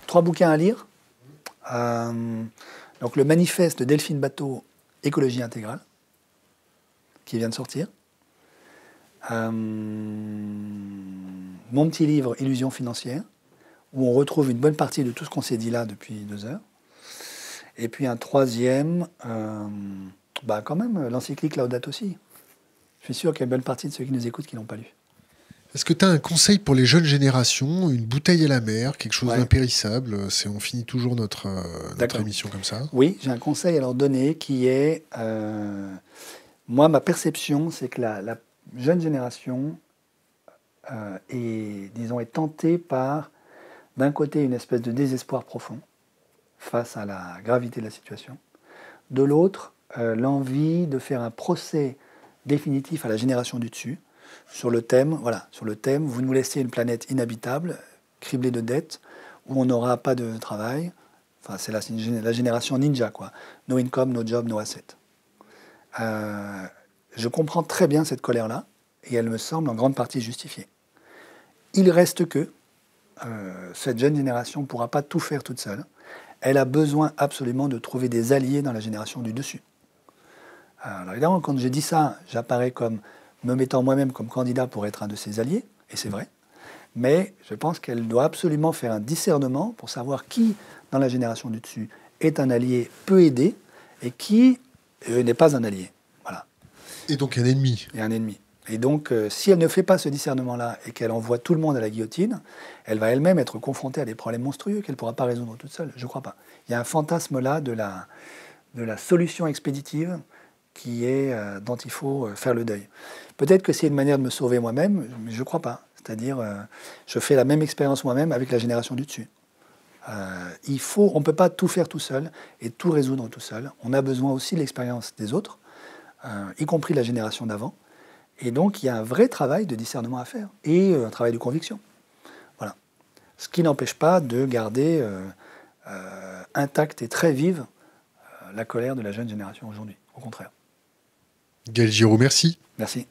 Trois bouquins à lire. Euh, donc le manifeste de Delphine Bateau, Écologie intégrale, qui vient de sortir. Euh, mon petit livre Illusion financière, où on retrouve une bonne partie de tout ce qu'on s'est dit là depuis deux heures. Et puis un troisième, euh, bah quand même, l'encyclique Laudato aussi. Je suis sûr qu'il y a une bonne partie de ceux qui nous écoutent qui l'ont pas lu. Est-ce que tu as un conseil pour les jeunes générations Une bouteille à la mer, quelque chose d'impérissable c'est, On finit toujours notre, euh, notre émission comme ça? Oui, j'ai un conseil à leur donner qui est... Euh, moi, ma perception, c'est que la, jeune génération est, disons, est tentée par, d'un côté, une espèce de désespoir profond face à la gravité de la situation. De l'autre, euh, l'envie de faire un procès définitif à la génération du dessus sur le thème, voilà, sur le thème, vous nous laissez une planète inhabitable, criblée de dettes, où on n'aura pas de travail, Enfin, c'est la, la, génération ninja, quoi. No income, no job, no asset. Euh, je comprends très bien cette colère-là, et elle me semble en grande partie justifiée. Il reste que euh, cette jeune génération ne pourra pas tout faire toute seule. Elle a besoin absolument de trouver des alliés dans la génération du dessus. Alors évidemment, quand j'ai dit ça, j'apparais comme me mettant moi-même comme candidat pour être un de ses alliés, et c'est vrai. Mais je pense qu'elle doit absolument faire un discernement pour savoir qui, dans la génération du dessus, est un allié peu aidé et qui euh, n'est pas un allié. Voilà. Et donc un ennemi. Et un ennemi. Et donc, euh, si elle ne fait pas ce discernement-là et qu'elle envoie tout le monde à la guillotine, elle va elle-même être confrontée à des problèmes monstrueux qu'elle ne pourra pas résoudre toute seule. Je ne crois pas. Il y a un fantasme là de la, de la solution expéditive qui est, euh, dont il faut faire le deuil. Peut-être que c'est une manière de me sauver moi-même, mais je ne crois pas. C'est-à-dire, euh, je fais la même expérience moi-même avec la génération du dessus. Euh, il faut, on ne peut pas tout faire tout seul et tout résoudre tout seul. On a besoin aussi de l'expérience des autres, euh, y compris la génération d'avant. Et donc, il y a un vrai travail de discernement à faire et un travail de conviction. Voilà. Ce qui n'empêche pas de garder intacte et très vive la colère de la jeune génération aujourd'hui. Au contraire. Gaël Giraud, merci. Merci.